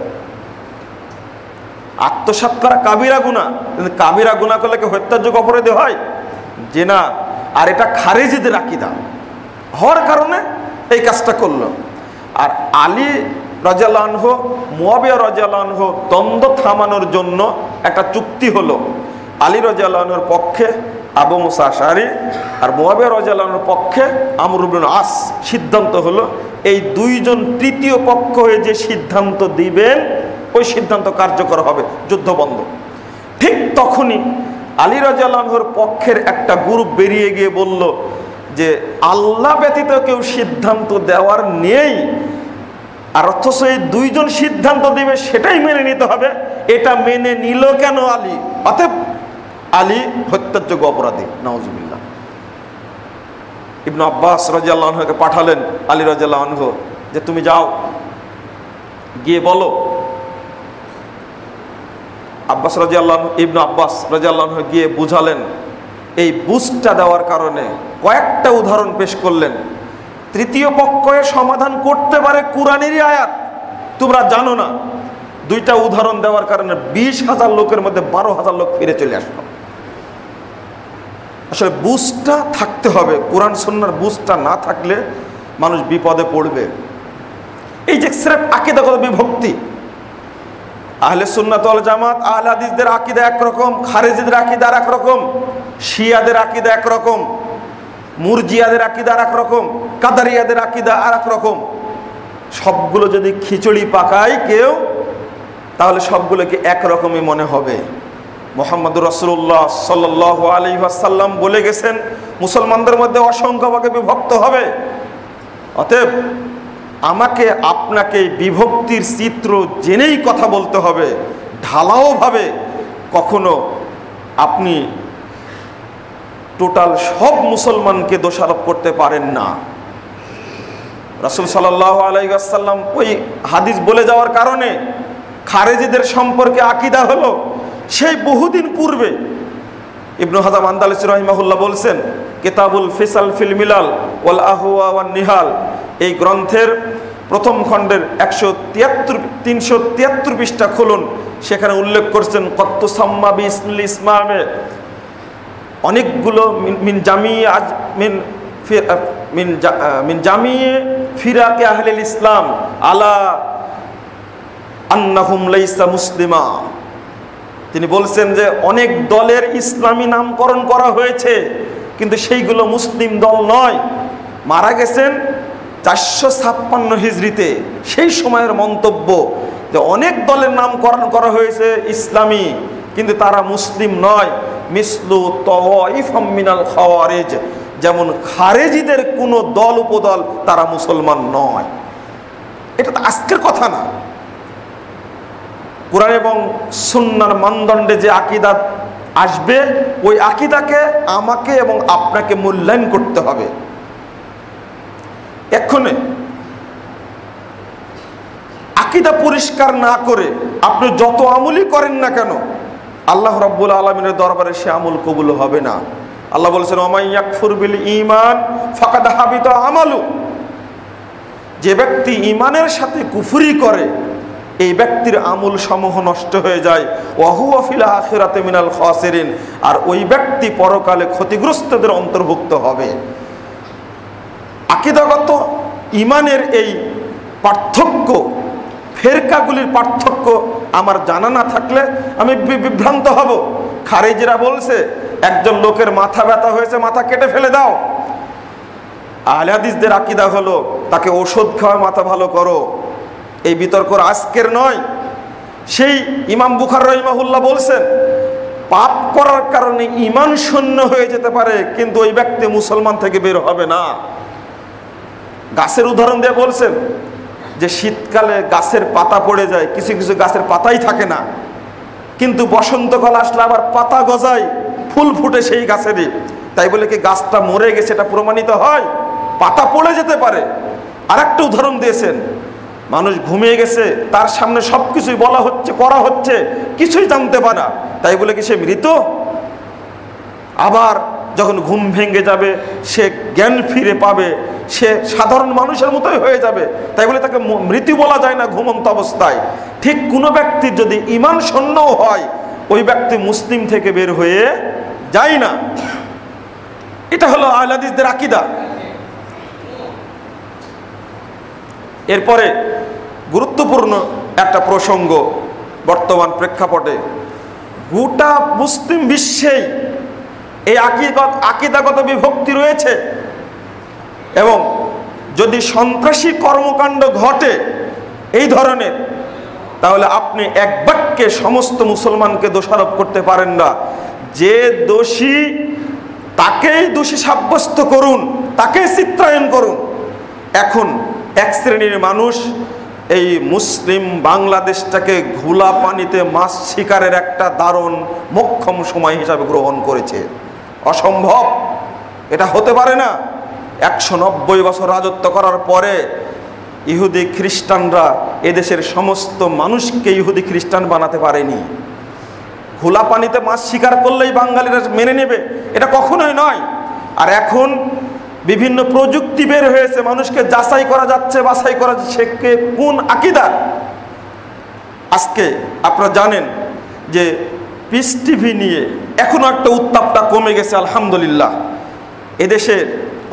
S1: আত্মসাত করা কাবিরা গুণা কিন্তু কাবিরা গুণা করলে কি হত্যার যোগ্য অপরাধী হয়? যে না, আর এটা খারেজিদের আকিদা। হওয়ার কারণে এই কাজটা করল। আর আলী রাজালানহ মুয়াবিয়া রাজালানহ দ্বন্দ্ব থামানোর জন্য একটা চুক্তি হলো। আলী রাজালানহর পক্ষে আবু মুসা আশারি আর মুয়াবিয়া রাজালানহর পক্ষে আমরুবিন আস সিদ্ধান্ত হলো, এই দুইজন তৃতীয় পক্ষ হয়ে যে সিদ্ধান্ত দিবেন, ওই সিদ্ধান্ত কার্যকর হবে, যুদ্ধ বন্ধ। ঠিক তখনই আলী রাজালানহর পক্ষের একটা গ্রুপ বেরিয়ে গিয়ে বলল যে, আল্লাহ ব্যতীত কেউ সিদ্ধান্ত দেওয়ার নেই, আর অথচ এই দুইজন সিদ্ধান্ত দিবে, সেটাই মেনে নিতে হবে। এটা মেনে নিল কেন আলী? অতএব আলী হত্যাযোগ্য অপরাধী নওয়াজুবিল্লাহ ইবনু আব্বাস রাজিয়াল্লাহকে পাঠালেন, আলী রাজিয়াল্লাহ যে তুমি যাও, গিয়ে বলো। আব্বাস রাজিয়াল্লাহ ইবনু আব্বাস রাজিয়াল্লাহ গিয়ে বুঝালেন, এই বুস্টটা দেওয়ার কারণে কয়েকটা উদাহরণ পেশ করলেন। তৃতীয় পক্ষের সমাধান করতে পারে কোরআনেরই আয়াত, তোমরা জানো না। দুইটা উদাহরণ দেওয়ার কারণে বিশ হাজার লোকের মধ্যে বারো হাজার লোক ফিরে চলে আসলো। আসলে বুস্টটা থাকতে হবে, কোরআন সন্ন্যার বুস্টটা না থাকলে মানুষ বিপদে পড়বে। এই যে স্রেফ আকিদাগত বিভক্তি, আহলে সুন্নাত জামাত আহলে হাদিসদের আকীদা একরকম, খারেজিদের আকীদা আর একরকম শিয়াদের আকীদা একরকম, মুরজিয়াদের আকীদা আর একরকম কাদারিয়াদের আকীদা আর একরকম সবগুলো যদি খিচুড়ি পাকায় কেউ, তাহলে সবগুলোকে একরকমই মনে হবে। মোহাম্মদুর রসুল্লাহ সাল্লাহ আলী আসাল্লাম বলে গেছেন, মুসলমানদের মধ্যে অসংখ্য ভাগে বিভক্ত হবে। অতএব আমাকে, আপনাকে বিভক্তির চিত্র জেনেই কথা বলতে হবে ঢালাওভাবে কখনো আপনি টোটাল সব মুসলমানকে দোষারোপ করতে পারেন না। রসুল সাল্লাহ আলাইসাল্লাম ওই হাদিস বলে যাওয়ার কারণে খারেজিদের সম্পর্কে আকিদা হলো সেই বহুদিন পূর্বে ইবনু হাজাম আন্দালিস রহিমাহুল্লাহ বলছেন, কেতাবুল ফিসাল ফিল মিলাল ওয়াল আহুয়া ওয়ান নিহাল। এই গ্রন্থের প্রথম খণ্ডের একশো তিয়াত্তর তিনশো তিয়াত্তর পৃষ্ঠা খুলুন। সেখানে উল্লেখ করছেন কত্ত সাম্মা বি ইসমিল ইসলামে অনেকগুলো মিন জামি আজ, মিন মিন মিন জামিয়ে ফিরাকে আহলিল ইসলাম আলা আন্নাহুম লাইসা মুসলিমা। তিনি বলছেন যে অনেক দলের ইসলামী নামকরণ করা হয়েছে, কিন্তু সেইগুলো মুসলিম দল নয়। মারা গেছেন চারশো ছাপ্পান্ন হিজড়িতে। সেই সময়ের মন্তব্য যে অনেক দলের নামকরণ করা হয়েছে ইসলামী, কিন্তু তারা মুসলিম নয়। মিসলু তমিনাল খাওয়ারেজ, যেমন খারেজিদের কোনো দল, উপদল তারা মুসলমান নয়। এটা তো আজকের কথা না। কোরআন এবং সুন্নার মানদণ্ডে যে আকিদা আসবে, ওই আকিদাকে আমাকে এবং আপনাকে মূল্যায়ন করতে হবে। এক্ষণে আকিদা পরিষ্কার না করে আপনি যত আমলই করেন না কেন, আল্লাহ রব্বুল আলমিনের দরবারে সে আমল কবুল হবে না। আল্লাহ বলেছেন ওমাইয়াকফুর ইমান ফাকাদ হাবিত আমালু। যে ব্যক্তি ইমানের সাথে কুফুরি করে এই ব্যক্তির আমুল সমূহ নষ্ট হয়ে যায়। ওয়াহুয়াফিল আখিরাতে মিনাল খাসিরিন। আর ওই ব্যক্তি পরকালে ক্ষতিগ্রস্তদের অন্তর্ভুক্ত হবে। আকিদাগত ইমানের এই পার্থক্য, ফেরকাগুলির পার্থক্য আমার জানা না থাকলে আমি বিভ্রান্ত হব। খারেজিরা বলছে, একজন লোকের মাথা ব্যথা হয়েছে, মাথা কেটে ফেলে দাও। আহলাদিসদের আকিদা হলো, তাকে ওষুধ খাওয়া মাথা ভালো করো। এই বিতর্ক আজকের নয়। সেই ইমাম বুখার রহিমাহুল্লাহ বলছেন, পাপ করার কারণে ইমান শূন্য হয়ে যেতে পারে, কিন্তু ওই ব্যক্তি মুসলমান থেকে বের হবে না। গাছের উদাহরণ দিয়ে বলছেন যে শীতকালে গাছের পাতা পড়ে যায়, কিছু কিছু গাছের পাতাই থাকে না। কিন্তু বসন্তকাল আসলে আবার পাতা গজায়, ফুল ফুটে সেই গাছেরই। তাই বলে কি গাছটা মরে গেছে, এটা প্রমাণিত হয়? পাতা পড়ে যেতে পারে। আর একটা উদাহরণ দিয়েছেন মানুষ ঘুমিয়ে গেছে, তার সামনে সব কিছুই বলা হচ্ছে, করা হচ্ছে, কিছুই জানতে পারে তাই বলে কি সে মৃত? আবার যখন ঘুম ভেঙে যাবে, সে জ্ঞান ফিরে পাবে, সে সাধারণ মানুষের মতোই হয়ে যাবে। তাই বলে তাকে মৃত্যু বলা যায় না ঘুমন্ত অবস্থায়। ঠিক কোনো ব্যক্তির যদি ইমান শূন্যও হয়, ওই ব্যক্তি মুসলিম থেকে বের হয়ে যায় না। এটা হলো আহলাদিসদের আকিদা। এরপরে গুরুত্বপূর্ণ একটা প্রসঙ্গ বর্তমান প্রেক্ষাপটে। গোটা মুসলিম বিশ্বেই এই আকিদগত আকিদাগত বিভক্তি রয়েছে এবং যদি সন্ত্রাসী কর্মকাণ্ড ঘটে এই ধরনের, তাহলে আপনি এক বাক্যে সমস্ত মুসলমানকে দোষারোপ করতে পারেন না। যে দোষী তাকেই দোষী সাব্যস্ত করুন, তাকেই চিত্রায়ন করুন। এখন এক শ্রেণির মানুষ এই মুসলিম বাংলাদেশটাকে ঘোলা পানিতে মাছ শিকারের একটা দারুণ মোক্ষম সময় হিসাবে গ্রহণ করেছে। অসম্ভব। এটা হতে পারে না। একশো নব্বই বছর রাজত্ব করার পরে ইহুদি খ্রিস্টানরা এদেশের সমস্ত মানুষকে ইহুদি খ্রিস্টান বানাতে পারেনি। খোলা পানিতে মাছ শিকার করলেই বাঙালিরা মেনে নেবে। এটা কখনোই নয়। আর এখন বিভিন্ন প্রযুক্তি বের হয়েছে, মানুষকে যাচাই করা যাচ্ছে, বাছাই করা যাচ্ছে কে কোন আকিদার আজকে আপনারা জানেন যে পিস টিভি নিয়ে এখনও একটা উত্তাপটা কমে গেছে, আলহামদুলিল্লাহ। এদেশের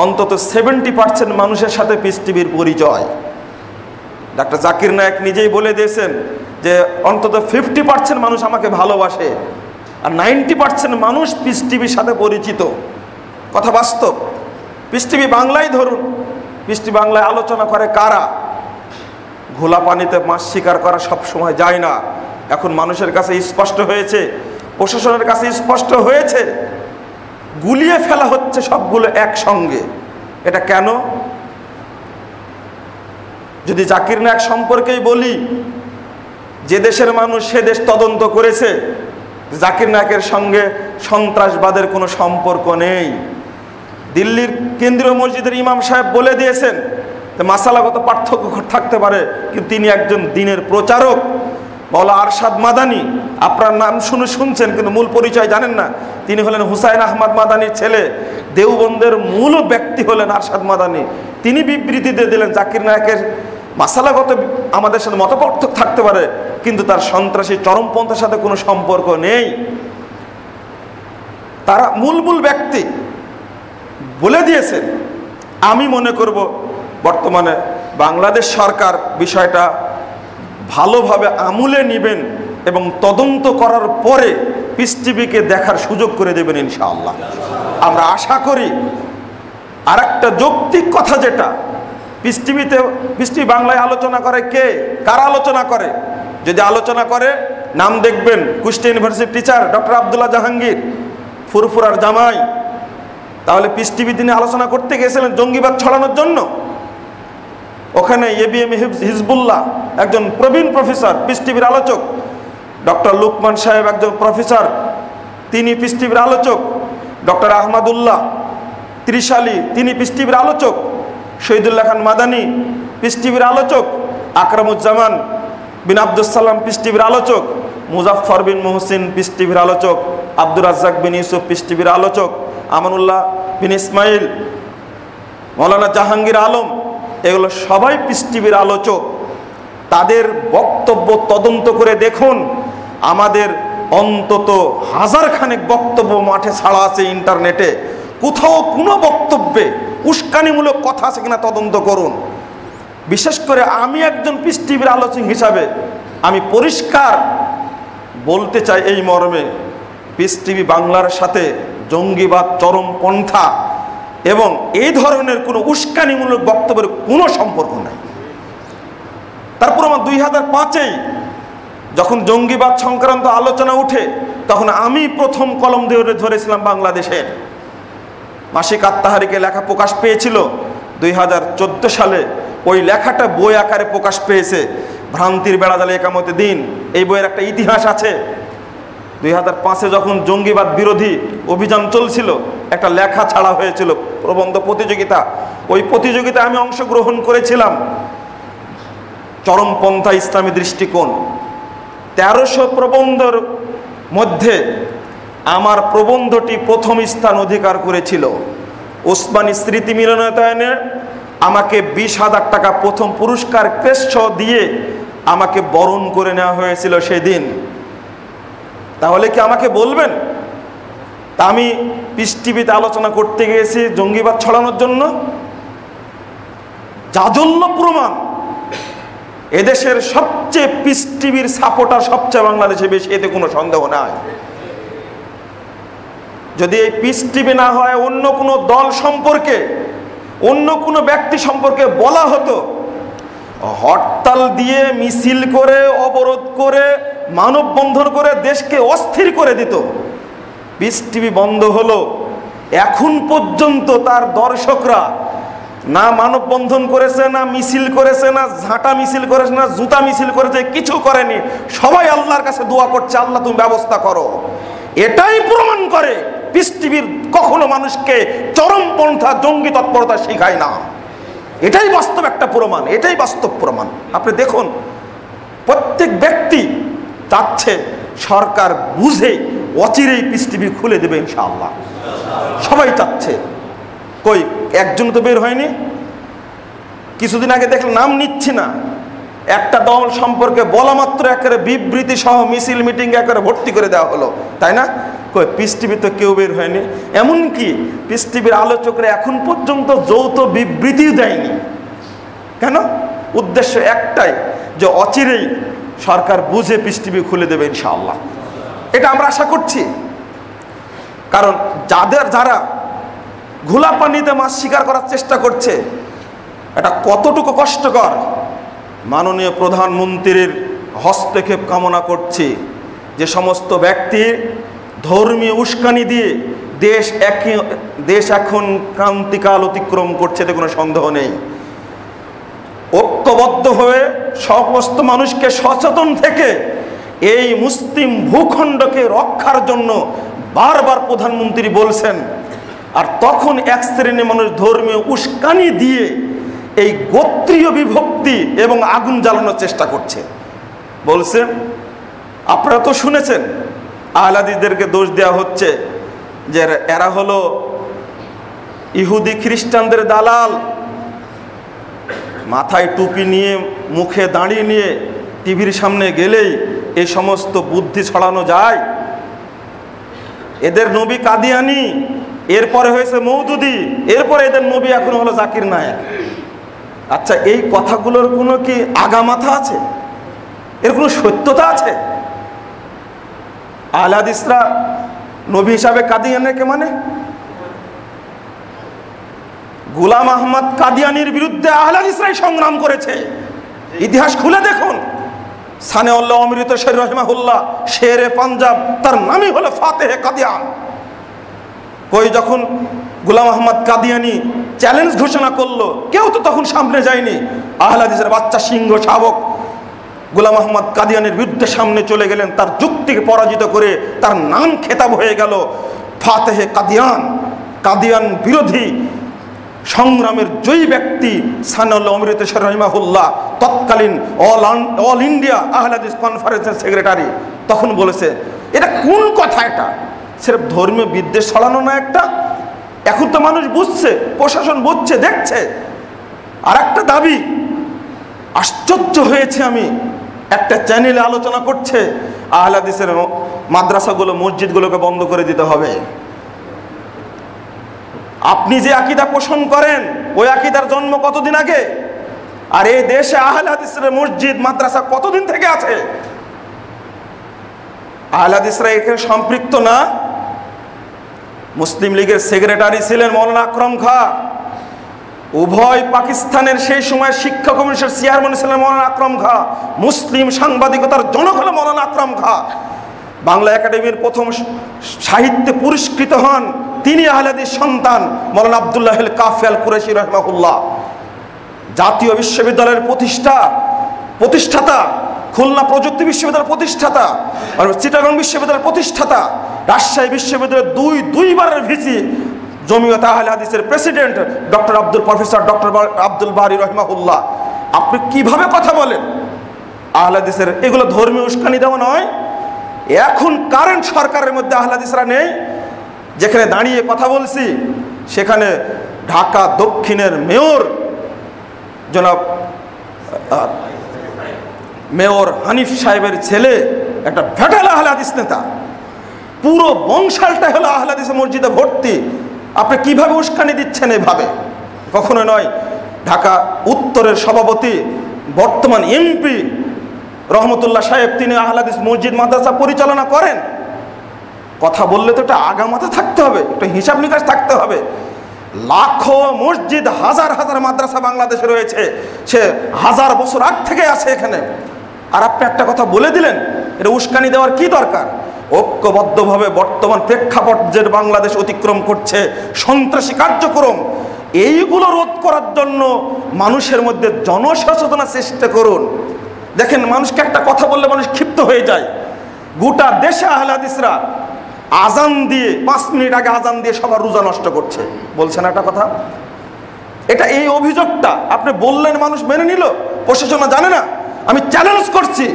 S1: অন্তত সেভেন্টি পার্সেন্ট মানুষের সাথে পিস টিভির পরিচয়। ডাক্তার জাকির নায়ক নিজেই বলে দিয়েছেন যে অন্তত ফিফটি পার্সেন্ট মানুষ আমাকে ভালোবাসে, আর নাইনটি পার্সেন্ট মানুষ পিস টিভির সাথে পরিচিত। কথা বাস্তব। পিস টিভি বাংলায় ধরুন। পিস টিভি বাংলায় আলোচনা করে কারা? ঘোলা পানিতে মাছ শিকার করা সব সময় যায় না। এখন মানুষের কাছে স্পষ্ট হয়েছে, প্রশাসনের কাছে স্পষ্ট হয়েছে, গুলিয়ে ফেলা হচ্ছে সবগুলো একসঙ্গে। এটা কেন? যদি জাকির নায়ক সম্পর্কেই বলি, যে দেশের মানুষ সে দেশ তদন্ত করেছে, জাকির নায়কের সঙ্গে সন্ত্রাসবাদের কোনো সম্পর্ক নেই। দিল্লির কেন্দ্রীয় মসজিদের ইমাম সাহেব বলে দিয়েছেন মাসালাগত পার্থক্য থাকতে পারে, কিন্তু তিনি একজন দিনের প্রচারক। বলা আরশাদ মাদানি, আপনার নাম শুনে শুনছেন, কিন্তু মূল পরিচয় জানেন না। তিনি হলেন হুসাইন আহমদ মাদানির ছেলে। দেওবন্দের মূল ব্যক্তি হলেন আরশাদ মাদানি। তিনি বিবৃতি দিয়ে দিলেন, জাকির নায়কের মাসালাগত আমাদের সাথে মতপার্থক্য থাকতে পারে, কিন্তু তার সন্ত্রাসী চরমপন্থার সাথে কোনো সম্পর্ক নেই। তারা মূল মূল ব্যক্তি। বলে দিয়েছেন আমি মনে করব বর্তমানে বাংলাদেশ সরকার বিষয়টা ভালোভাবে আমুলে নেবেন এবং তদন্ত করার পরে পিস টিভিকে দেখার সুযোগ করে দেবেন ইনশাআল্লাহ। আমরা আশা করি আর একটা যৌক্তিক কথা যেটা পিস টিভিতে পিস টিভি বাংলায় আলোচনা করে কে? কারা আলোচনা করে? যদি আলোচনা করে, নাম দেখবেন কুষ্টি ইউনিভার্সিটির টিচার ডক্টর আবদুল্লাহ জাহাঙ্গীর, ফুরফুরার জামাই তাহলে পিস টিভি তিনি আলোচনা করতে গেছিলেন জঙ্গিবাদ ছড়ানোর জন্য। ওখানে এবিএম হিজবুল্লাহ একজন প্রবীণ প্রফেসর পিস টিভির আলোচক ডক্টর লুকমান সাহেব একজন প্রফেসর, তিনি পিস টিভির আলোচক ডক্টর আহমদুল্লাহ ত্রিশালী তিনি পিস টিভির আলোচক, শহীদুল্লাহ খান মাদানি পিস টিভির আলোচক, আকরামুজ্জামান বিন আবদুলসালাম পিস টিভির আলোচক মুজাফর বিন মোহসিন পিস টিভির আলোচক, আব্দুর রাজ্জাক বিন ইউসুফ পিস টিভির আলোচক, আমানুল্লাহ বিন ইসমাইল, মৌলানা জাহাঙ্গীর আলম, এগুলো সবাই টিভির আলোচক। তাদের বক্তব্য তদন্ত করে দেখুন, আমাদের অন্তত হাজার খানেক বক্তব্য মাঠে ছাড়া আছে ইন্টারনেটে। কোথাও কোনো বক্তব্যে উস্কানিমূলক কথা আছে কিনা তদন্ত করুন। বিশেষ করে আমি একজন পিস আলোচক হিসাবে আমি পরিষ্কার বলতে চাই এই মর্মে, পিস বাংলার সাথে জঙ্গিবাদ, চরম পন্থা এবং এই ধরনের কোনো উস্কানিমূলক বক্তব্যের কোনো সম্পর্ক নাই। তারপর আমার দুই হাজার পাঁচেই যখন জঙ্গিবাদ সংক্রান্ত আলোচনা উঠে, তখন আমি প্রথম কলম ধরে ধরেছিলাম বাংলাদেশের। মাসিক আত্মাহারিকে লেখা প্রকাশ পেয়েছিল দুই হাজার চোদ্দ সালে। ওই লেখাটা বই আকারে প্রকাশ পেয়েছে ভ্রান্তির বেড়াজালে একামতে দিন। এই বইয়ের একটা ইতিহাস আছে। দুই হাজার পাঁচে যখন জঙ্গিবাদ বিরোধী অভিযান চলছিল, একটা লেখা ছাড়া হয়েছিল, প্রবন্ধ প্রতিযোগিতা, ওই প্রতিযোগিতায় আমি অংশগ্রহণ করেছিলাম। চরমপন্থা ইসলামী দৃষ্টিকোণ। তেরোশো প্রবন্ধর মধ্যে আমার প্রবন্ধটি প্রথম স্থান অধিকার করেছিল। ওসমানী স্মৃতি মিলনায়নে আমাকে বিশ হাজার টাকা প্রথম পুরস্কার ক্রেষ্ঠ দিয়ে আমাকে বরণ করে নেওয়া হয়েছিল সেদিন। তাহলে কি আমাকে বলবেন? তা আমি পিস আলোচনা করতে গিয়েছি জঙ্গিবাদ ছড়ানোর জন্য। জাজল্য প্রমাণ। এদেশের সবচেয়ে পিস সাপোর্টার সবচেয়ে বাংলাদেশে বেশি, এতে কোনো সন্দেহ নাই। যদি এই পিস টিভি না হয়, অন্য কোনো দল সম্পর্কে, অন্য কোনো ব্যক্তি সম্পর্কে বলা হতো হরতাল দিয়ে মিছিল করে, অবরোধ করে, মানববন্ধন করে দেশকে অস্থির করে দিত। পিস টিভি বন্ধ হলো। এখন পর্যন্ত তার দর্শকরা না মানববন্ধন করেছে, না মিছিল করেছে, না ঝাঁটা মিছিল করেছে, না জুতা মিছিল করেছে, কিছু করেনি। সবাই আল্লাহর কাছে দোয়া করছে, আল্লাহ তুমি ব্যবস্থা করো। এটাই প্রমাণ করে টিভির কখনো মানুষকে চরমপন্থা জঙ্গি তৎপরতা শেখায় না। এটাই বাস্তব একটা প্রমাণ, এটাই বাস্তব প্রমাণ। আপনি দেখুন, প্রত্যেক ব্যক্তি চাচ্ছে সরকার বুঝে অচিরেই টিভি খুলে দেবে ইনশাআল্লাহ। সবাই চাচ্ছে কই একজন তো বের হয়নি। কিছুদিন আগে দেখলাম, নাম নিচ্ছি না। একটা দল সম্পর্কে বলা মাত্র একেবারে বিবৃতি সহ মিছিল, মিটিং একেবারে ভর্তি করে দেওয়া হলো, তাই না? কই তো কেউ বের হয়নি। এমনকি পিস আলোচকরা এখন পর্যন্ত যৌথ বিবৃতিও দেয়নি। কেন? উদ্দেশ্য একটাই, যে অচিরেই সরকার বুঝে পিস খুলে দেবে ইনশাআল্লাহ। এটা আমরা আশা করছি। কারণ যাদের যারা ঘোলা পানিতে মাছ শিকার করার চেষ্টা করছে, এটা কতটুকু কষ্টকর? মাননীয় প্রধানমন্ত্রীর হস্তক্ষেপ কামনা করছি। যে সমস্ত ব্যক্তি ধর্মীয় উস্কানি দিয়ে দেশ একই দেশ এখন ক্রান্তিকাল অতিক্রম করছে, এতে কোনো সন্দেহ নেই। ঐক্যবদ্ধ হয়ে সমস্ত মানুষকে সচেতন থেকে এই মুসলিম ভূখণ্ডকে রক্ষার জন্য বারবার প্রধানমন্ত্রী বলছেন, আর তখন এক শ্রেণির মানুষ ধর্মীয় উস্কানি দিয়ে এই গোত্রীয় বিভক্তি এবং আগুন জ্বালানোর চেষ্টা করছে। বলছে আপনারা তো শুনেছেন আহলাদিদেরকে দোষ দেওয়া হচ্ছে যে এরা হলো ইহুদি খ্রিস্টানদের দালাল। মাথায় টুপি নিয়ে, মুখে দাঁড়িয়ে নিয়ে টিভির সামনে গেলেই এ সমস্ত বুদ্ধি ছড়ানো যায়। এদের নবী কাদিয়ানি, এরপরে হয়েছে মৌদুদি, এরপরে এদের নবী এখন হলো জাকির নায়ক। আচ্ছা এই কথাগুলোর কোনো কি আগামাথা আছে? এর কোনো সত্যতা আছে? আহলাদিসরা নবী হিসাবে কাদিয়ানেকে মানে? গুলাম আহমদ কাদিয়ানির বিরুদ্ধে আহলাদিসরাই সংগ্রাম করেছে। ইতিহাস খুলে দেখুন। সানে আল্লাহ অমৃত শের রহমাহুল্লাহ, শেরে পাঞ্জাব, তার নামই হলো ফাতেহে কাদিয়ান। কই যখন গুলাম আহমদ কাদিয়ানি চ্যালেঞ্জ ঘোষণা করল, কেউ তো তখন সামনে যায়নি। আহলাদিসের বাচ্চা সিংহ শাবক গুলাম আহমদ কাদিয়ানের বিরুদ্ধে সামনে চলে গেলেন, তার যুক্তিকে পরাজিত করে তার নাম খেতাব হয়ে গেল ফাতেহে কাদিয়ান। কাদিয়ান বিরোধী সংগ্রামের জয়ী ব্যক্তি সানুল্লাহ অমৃতেশ্বর রহিমাহুল্লাহ, তৎকালীন অল অল ইন্ডিয়া আহলাদিস কনফারেন্সের সেক্রেটারি। তখন বলেছে, এটা কোন কথা এটা? সেরফ ধর্মীয় বিদ্বেষ ছড়ানো না একটা? এখন তো মানুষ বুঝছে, প্রশাসন বুঝছে, দেখছে। আর একটা দাবি, আশ্চর্য হয়েছে আমি একটা চ্যানেলে আলোচনা করছে, আহলাদিসের মাদ্রাসাগুলো, মসজিদগুলোকে বন্ধ করে দিতে হবে। আপনি যে আকিদা পোষণ করেন, ওই আকিদার জন্ম কতদিন আগে? আর এই দেশে আহলে হাদিসের মসজিদ, মাদ্রাসা কতদিন থেকে আছে? আহলাদিসরা এখানে সম্পৃক্ত না? মুসলিম লীগের সেক্রেটারি ছিলেন মৌলানা আকরম খা। উভয় পাকিস্তানের সেই সময় শিক্ষা কমিশনের চেয়ারম্যান ছিলেন মৌলানা আকরম খা, মুসলিম সাংবাদিকতার জনক হল মৌলানা আকরম খা। বাংলা একাডেমির প্রথম সাহিত্যে পুরস্কৃত হন তিনি আহলাদির সন্তান মৌলানা আবদুল্লাহ কাফিয়াল কুরেশি রহমাহুল্লাহ। জাতীয় বিশ্ববিদ্যালয়ের প্রতিষ্ঠা, প্রতিষ্ঠাতা, খুলনা প্রযুক্তি বিশ্ববিদ্যালয়ের প্রতিষ্ঠাতা চিটাগং বিশ্ববিদ্যালয়ের প্রতিষ্ঠাতা, রাজশাহী বিশ্ববিদ্যালয়ের দুই, দুইবারের ভিসি জমিয়ত আহলে হাদিসের president doctor Abdul, professor doctor Abdul Bari রহমাহুল্লাহ। আপনি কীভাবে কথা বলেন? আহলাদিসের এগুলো ধর্মীয় উস্কানি দেওয়া নয়। এখন কারেন্ট সরকারের মধ্যে আহলাদিসরা নেই। যেখানে দাঁড়িয়ে কথা বলছি, সেখানে ঢাকা দক্ষিণের মেয়র জনাব মেয়র হানিফ সাহেবের ছেলে, একটা ভেটাল আহলাদিস নেতা। পুরো বংশালটা হলো আহলাদিস মসজিদে ভর্তি। আপনি কীভাবে উস্কানি দিচ্ছেন এভাবে? কখনো নয়, ঢাকা উত্তরের সভাপতি, বর্তমান এমপি রহমতুল্লাহ সাহেব, তিনি আহলাদিস মসজিদ মাদ্রাসা পরিচালনা করেন। কথা বললে তো একটা আগামাথা থাকতে হবে, একটা হিসাব নিকাশ থাকতে হবে। লাখো মসজিদ হাজার হাজার মাদ্রাসা বাংলাদেশে রয়েছে, সে হাজার বছর আগ থেকে আছে এখানে। আর আপনি একটা কথা বলে দিলেন, এটা উস্কানি দেওয়ার কি দরকার? ঐক্যবদ্ধভাবে বর্তমান প্রেক্ষাপট যে বাংলাদেশ অতিক্রম করছে, সন্ত্রাসী কার্যক্রম, এইগুলো রোধ করার জন্য মানুষের মধ্যে জনসচেতনা চেষ্টা করুন। দেখেন, মানুষকে একটা কথা বললে মানুষ ক্ষিপ্ত হয়ে যায়। গোটা দেশে আহলাদিসরা আজান দিয়ে, পাঁচ মিনিট আগে আজান দিয়ে সবার রোজা নষ্ট করছে। বলছেন একটা কথা? এটা এই অভিযোগটা, আপনি বললেন মানুষ মেনে নিল প্রশাসন জানে না। আমি চ্যালেঞ্জ করছি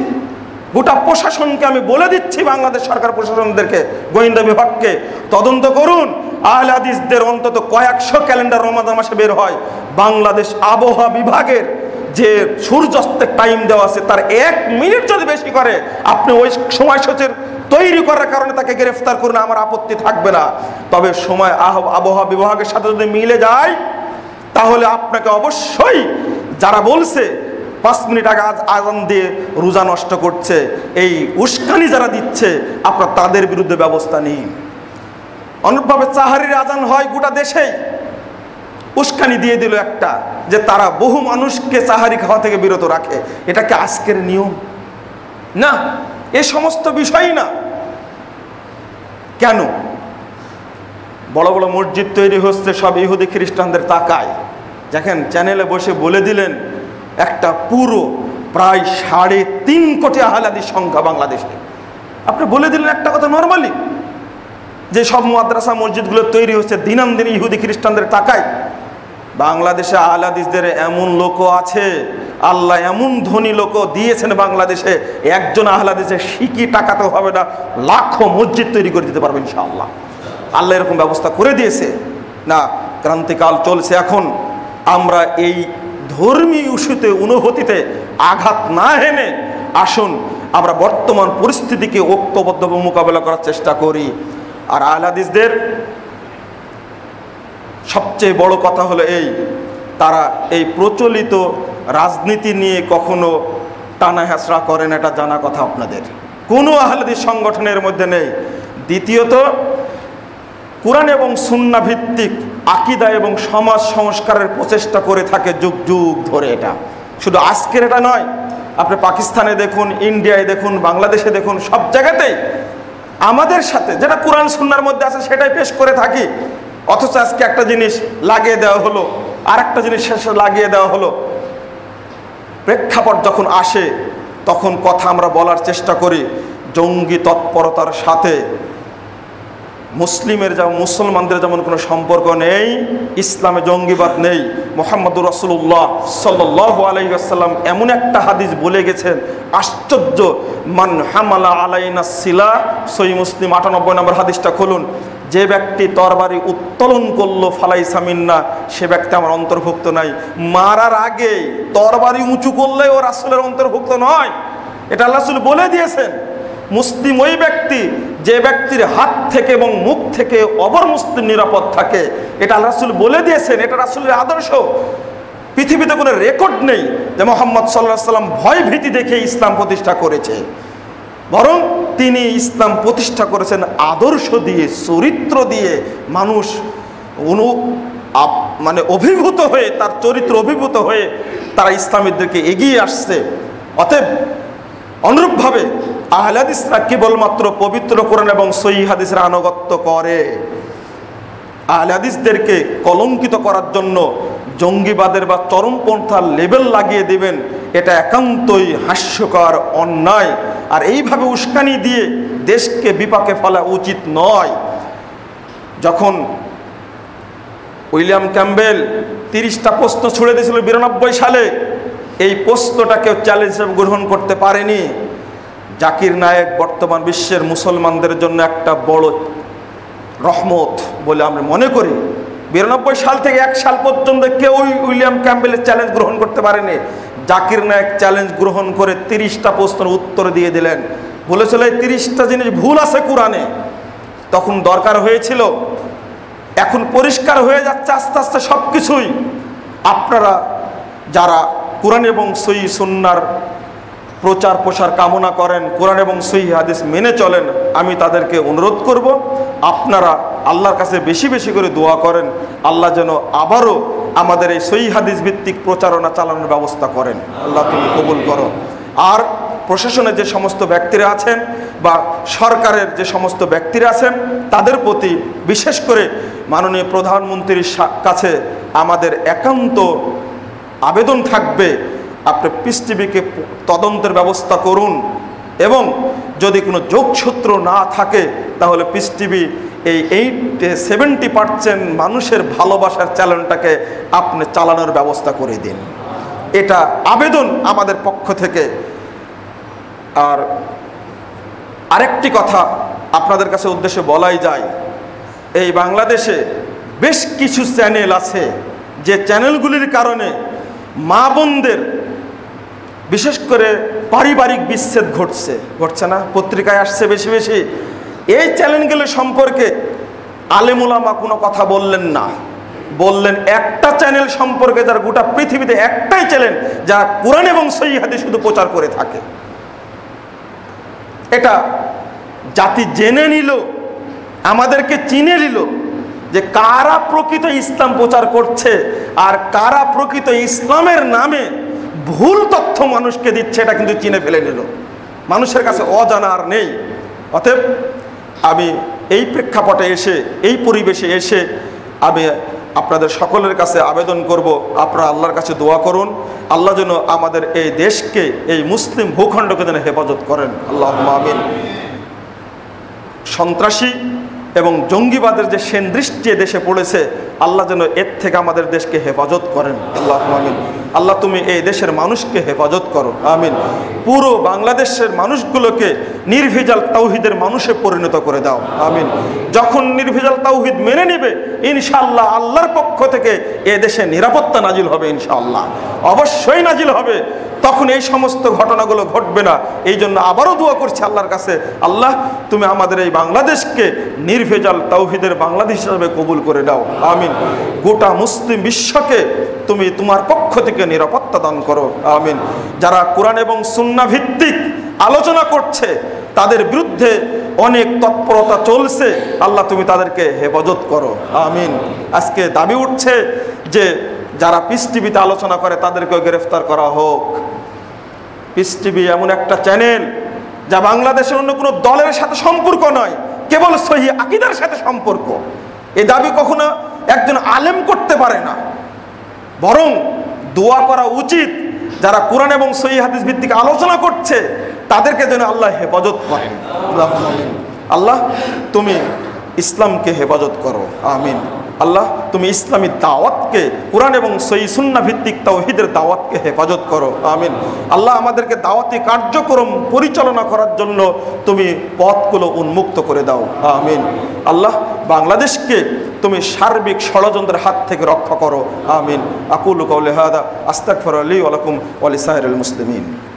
S1: গোটা প্রশাসনকে আমি বলে দিচ্ছি, বাংলাদেশ সরকার প্রশাসনদেরকে, গোয়েন্দা বিভাগকে, তদন্ত করুন। আহলে হাদিসদের অন্তত কয়েকশো ক্যালেন্ডার রমাদান মাসে বের হয়। বাংলাদেশ আবহাওয়া বিভাগের যে সূর্যাস্তের টাইম দেওয়া আছে, তার এক মিনিট যদি বেশি করে, আপনি ওই সময়সূচির তৈরি করার কারণে তাকে গ্রেফতার করুন, আমার আপত্তি থাকবে না। তবে সময় আহ- আবহাওয়া বিভাগের সাথে যদি মিলে যায়, তাহলে আপনাকে অবশ্যই, যারা বলছে পাঁচ মিনিট আগে আজ আজান দিয়ে রোজা নষ্ট করছে, এই উস্কানি যারা দিচ্ছে, আপনার তাদের বিরুদ্ধে ব্যবস্থা নিন। অনুরূপভাবে চাহারির আজান হয় গোটা দেশেই। উস্কানি দিয়ে দিল একটা, যে তারা বহু মানুষকে চাহারি খাওয়া থেকে বিরত রাখে। এটা কি আজকের নিয়ম? না, এ সমস্ত বিষয়ই না। কেন? বড় বড় মসজিদ তৈরি হচ্ছে, সব ইহুদি খ্রিস্টানদের তাকায়। দেখেন চ্যানেলে বসে বলে দিলেন একটা পুরো প্রায় সাড়ে তিন কোটি আহলাদির সংখ্যা বাংলাদেশে। আপনি বলে দিলেন একটা কথা নর্মালি যে সব মাদ্রাসা, মসজিদগুলো তৈরি হচ্ছে দিনাম দিন ইহুদি খ্রিস্টানদের টাকায়। বাংলাদেশে আহলাদিসদের এমন লোকও আছে, আল্লাহ এমন ধনী লোকও দিয়েছেন বাংলাদেশে, একজন আহলাদিসে শিকি টাকাতেও হবে না, লাখো মসজিদ তৈরি করে দিতে পারবে ইনশাআল্লাহ। আল্লাহ এরকম ব্যবস্থা করে দিয়েছে। না, ক্রান্তিকাল চলছে এখন। আমরা এই ধর্মীয় ইস্যুতে আঘাত না হেনে আসুন, আমরা বর্তমান পরিস্থিতিকে ঐক্যবদ্ধভাবে মোকাবেলা করার চেষ্টা করি। আর আহলাদিসদের সবচেয়ে বড় কথা হলো এই, তারা এই প্রচলিত রাজনীতি নিয়ে কখনো টানা হেঁচড়া করেন, এটা জানা কথা আপনাদের। কোনো আহলাদি সংগঠনের মধ্যে নেই। দ্বিতীয়ত কোরআন এবং সুন্না ভিত্তিক আকিদা এবং সমাজ সংস্কারের প্রচেষ্টা করে থাকে যুগ যুগ ধরে এটা। শুধু আজকের এটা নয়, আপনি পাকিস্তানে দেখুন, ইন্ডিয়ায় দেখুন, বাংলাদেশে দেখুন, সব জায়গাতেই আমাদের সাথে যেটা কোরআন সুন্নার মধ্যে আছে সেটাই পেশ করে থাকি। অথচ আজকে একটা জিনিস লাগিয়ে দেওয়া হলো আর একটা জিনিস শেষে লাগিয়ে দেওয়া হলো। প্রেক্ষাপট যখন আসে, তখন কথা আমরা বলার চেষ্টা করি, জঙ্গি তৎপরতার সাথে মুসলিমের যেমন, মুসলমানদের যেমন কোনো সম্পর্ক নেই, ইসলামে জঙ্গিবাদ নেই। মোহাম্মদুর রসুল্লাহ সাল্লাহ আলাইসাল্লাম এমন একটা হাদিস বলে গেছেন, আশ্চর্য। মান হামালা আলাইনা সিলা সই মুসলিম আটানব্বই নম্বর হাদিসটা খুলুন। যে ব্যক্তি তরবারি উত্তোলন করল ফালাই সামিন্না সে ব্যক্তি আমার অন্তর্ভুক্ত নাই। মারার আগে তরবারি উঁচু করলে ও রাসুলের অন্তর্ভুক্ত নয়। এটা আল্লাহ বলে দিয়েছেন। মুসলিম ওই ব্যক্তি যে ব্যক্তির হাত থেকে এবং মুখ থেকে অপর মুসলিম নিরাপদ থাকে। এটা রাসুল বলে দিয়েছেন, এটা রাসুলের আদর্শ। পৃথিবীতে কোনো রেকর্ড নেই যে মোহাম্মদ সাল্লাহ সাল্লাম ভয় ভীতি দেখে ইসলাম প্রতিষ্ঠা করেছে। বরং তিনি ইসলাম প্রতিষ্ঠা করেছেন আদর্শ দিয়ে, চরিত্র দিয়ে। মানুষ অনু মানে অভিভূত হয়ে, তার চরিত্র অভিভূত হয়ে তারা ইসলামের দিকে এগিয়ে আসছে। অতএব অনুরূপভাবে আহলাদিসরা কেবলমাত্র পবিত্র কোরআন এবং সই হাদিসের আনুগত্য করে। আহলাদিসদেরকে কলঙ্কিত করার জন্য জঙ্গিবাদের বা চরমপন্থার লেবেল লাগিয়ে দেবেন, এটা একান্তই হাস্যকর অন্যায়। আর এইভাবে উস্কানি দিয়ে দেশকে বিপাকে ফেলা উচিত নয়। যখন উইলিয়াম ক্যাম্বেল তিরিশটা প্রশ্ন ছুড়ে দিয়েছিল বিরানব্বই সালে এই প্রশ্নটাকে চ্যালেঞ্জ গ্রহণ করতে পারেনি। জাকির নায়েক বর্তমান বিশ্বের মুসলমানদের জন্য একটা বড় রহমত বলে আমরা মনে করি। বিরানব্বই সাল থেকে এক সাল পর্যন্ত কেউ উইলিয়াম ক্যাম্বেলের চ্যালেঞ্জ গ্রহণ করতে পারেনি। জাকির নায়ক চ্যালেঞ্জ গ্রহণ করে তিরিশটা প্রশ্নের উত্তর দিয়ে দিলেন। বলেছিল, এই তিরিশটা জিনিস ভুল আছে কোরআনে। তখন দরকার হয়েছিল, এখন পরিষ্কার হয়ে যাচ্ছে আস্তে আস্তে সব কিছুই আপনারা যারা কোরআন এবং সই সুন্নার প্রচার প্রসার কামনা করেন, কোরআন এবং সই হাদিস মেনে চলেন, আমি তাদেরকে অনুরোধ করব, আপনারা আল্লাহর কাছে বেশি বেশি করে দোয়া করেন, আল্লাহ যেন আবারও আমাদের এই সই হাদিস ভিত্তিক প্রচারণা চালানোর ব্যবস্থা করেন। আল্লাহ তুমি কবুল করো। আর প্রশাসনের যে সমস্ত ব্যক্তিরা আছেন বা সরকারের যে সমস্ত ব্যক্তিরা আছেন, তাদের প্রতি বিশেষ করে মাননীয় প্রধানমন্ত্রীর কাছে আমাদের একান্ত আবেদন থাকবে, আপনি পিস টিভিকে তদন্তের ব্যবস্থা করুন এবং যদি কোনো যোগসূত্র না থাকে, তাহলে পিস টিভি এই এইট সেভেন্টি পার্সেন্ট মানুষের ভালোবাসার চ্যানেলটাকে আপনি চালানোর ব্যবস্থা করে দিন। এটা আবেদন আমাদের পক্ষ থেকে। আর আরেকটি কথা আপনাদের কাছে উদ্দেশ্যে বলাই যায়, এই বাংলাদেশে বেশ কিছু চ্যানেল আছে, যে চ্যানেলগুলির কারণে মা বোনদের, বিশেষ করে পারিবারিক বিচ্ছেদ ঘটছে ঘটছে না? পত্রিকায় আসছে বেশি বেশি। এই চ্যানেলগুলো সম্পর্কে আলেমুলামা কোনো কথা বললেন না। বললেন, একটা চ্যানেল সম্পর্কে যার গোটা পৃথিবীতে একটাই চ্যানেল যারা কোরআন এবং সহি হাদিস শুধু প্রচার করে থাকে। এটা জাতি জেনে নিল, আমাদেরকে চিনে নিল যে কারা প্রকৃত ইসলাম প্রচার করছে আর কারা প্রকৃত ইসলামের নামে ভুল তথ্য মানুষকে দিচ্ছে, এটা কিন্তু চিনে ফেলে নিল। মানুষের কাছে অজানা আর নেই। অতএব আমি এই প্রেক্ষাপটে এসে, এই পরিবেশে এসে আমি আপনাদের সকলের কাছে আবেদন করব, আপনারা আল্লাহর কাছে দোয়া করুন। আল্লাহ যেন আমাদের এই দেশকে, এই মুসলিম ভূখণ্ডকে যেন হেফাজত করেন। আল্লাহ আমিন। সন্ত্রাসী এবং জঙ্গিবাদের যে সেন দৃষ্টি দেশে পড়েছে, আল্লাহ যেন এর থেকে আমাদের দেশকে হেফাজত করেন। আল্লাহ আমিন। আল্লাহ তুমি এই দেশের মানুষকে হেফাজত করো। আমিন। পুরো বাংলাদেশের মানুষগুলোকে নির্ভেজাল তাওহিদের মানুষে পরিণত করে দাও। আমিন। যখন নির্ভেজাল তাওহিদ মেনে নেবে ইনশাল্লাহ আল্লাহর পক্ষ থেকে এ দেশে নিরাপত্তা নাজিল হবে, ইনশাআল্লাহ। অবশ্যই নাজিল হবে। তখন এই সমস্ত ঘটনাগুলো ঘটবে না। এই জন্য আবারও দোয়া করছি আল্লাহর কাছে, আল্লাহ, তুমি আমাদের এই বাংলাদেশকে নির্ভেজাল তাওহিদের বাংলাদেশ হিসাবে কবুল করে দাও আমিন। গোটা মুসলিম বিশ্বকে তুমি তোমার পক্ষ থেকে নিরাপত্তা দান করো। আমিন। যারা কোরআন এবং সুন্না ভিত্তিক আলোচনা করছে, তাদের বিরুদ্ধে অনেক তৎপরতা চলছে। আল্লাহ তুমি তাদেরকে হেফাজত করো। আমিন। আজকে দাবি উঠছে যে, যারা পিস টিভিতে আলোচনা করে, তাদেরকেও গ্রেফতার করা হোক। পিস টিভি এমন একটা চ্যানেল যা বাংলাদেশের অন্য কোনো দলের সাথে সম্পর্ক নয়। কেবল সহি আকিদার সাথে সম্পর্ক। এ দাবি কখনো একজন আলেম করতে পারে না। বরং দোয়া করা উচিত যারা কোরআন এবং সহি হাদিস ভিত্তিক আলোচনা করছে, তাদেরকে যেন আল্লাহ হেফাজত করেন। আল্লাহ, তুমি ইসলামকে হেফাজত করো। আমিন। আল্লাহ, তুমি ইসলামী দাওয়াতকে, কোরআন এবং সই সুন্না ভিত্তিক তাওহিদের দাওয়াতকে হেফাজত করো। আমিন। আল্লাহ আমাদেরকে দাওয়াতি কার্যক্রম পরিচালনা করার জন্য তুমি পথগুলো উন্মুক্ত করে দাও। আমিন। আল্লাহ, বাংলাদেশকে তুমি সার্বিক ষড়যন্ত্রের হাত থেকে রক্ষা করো। আমিন। আকুল কৌলে হাদা আস্তাকফর আলী ওয়ালাকুম ওয়ালি সাহের মুসলিমিন।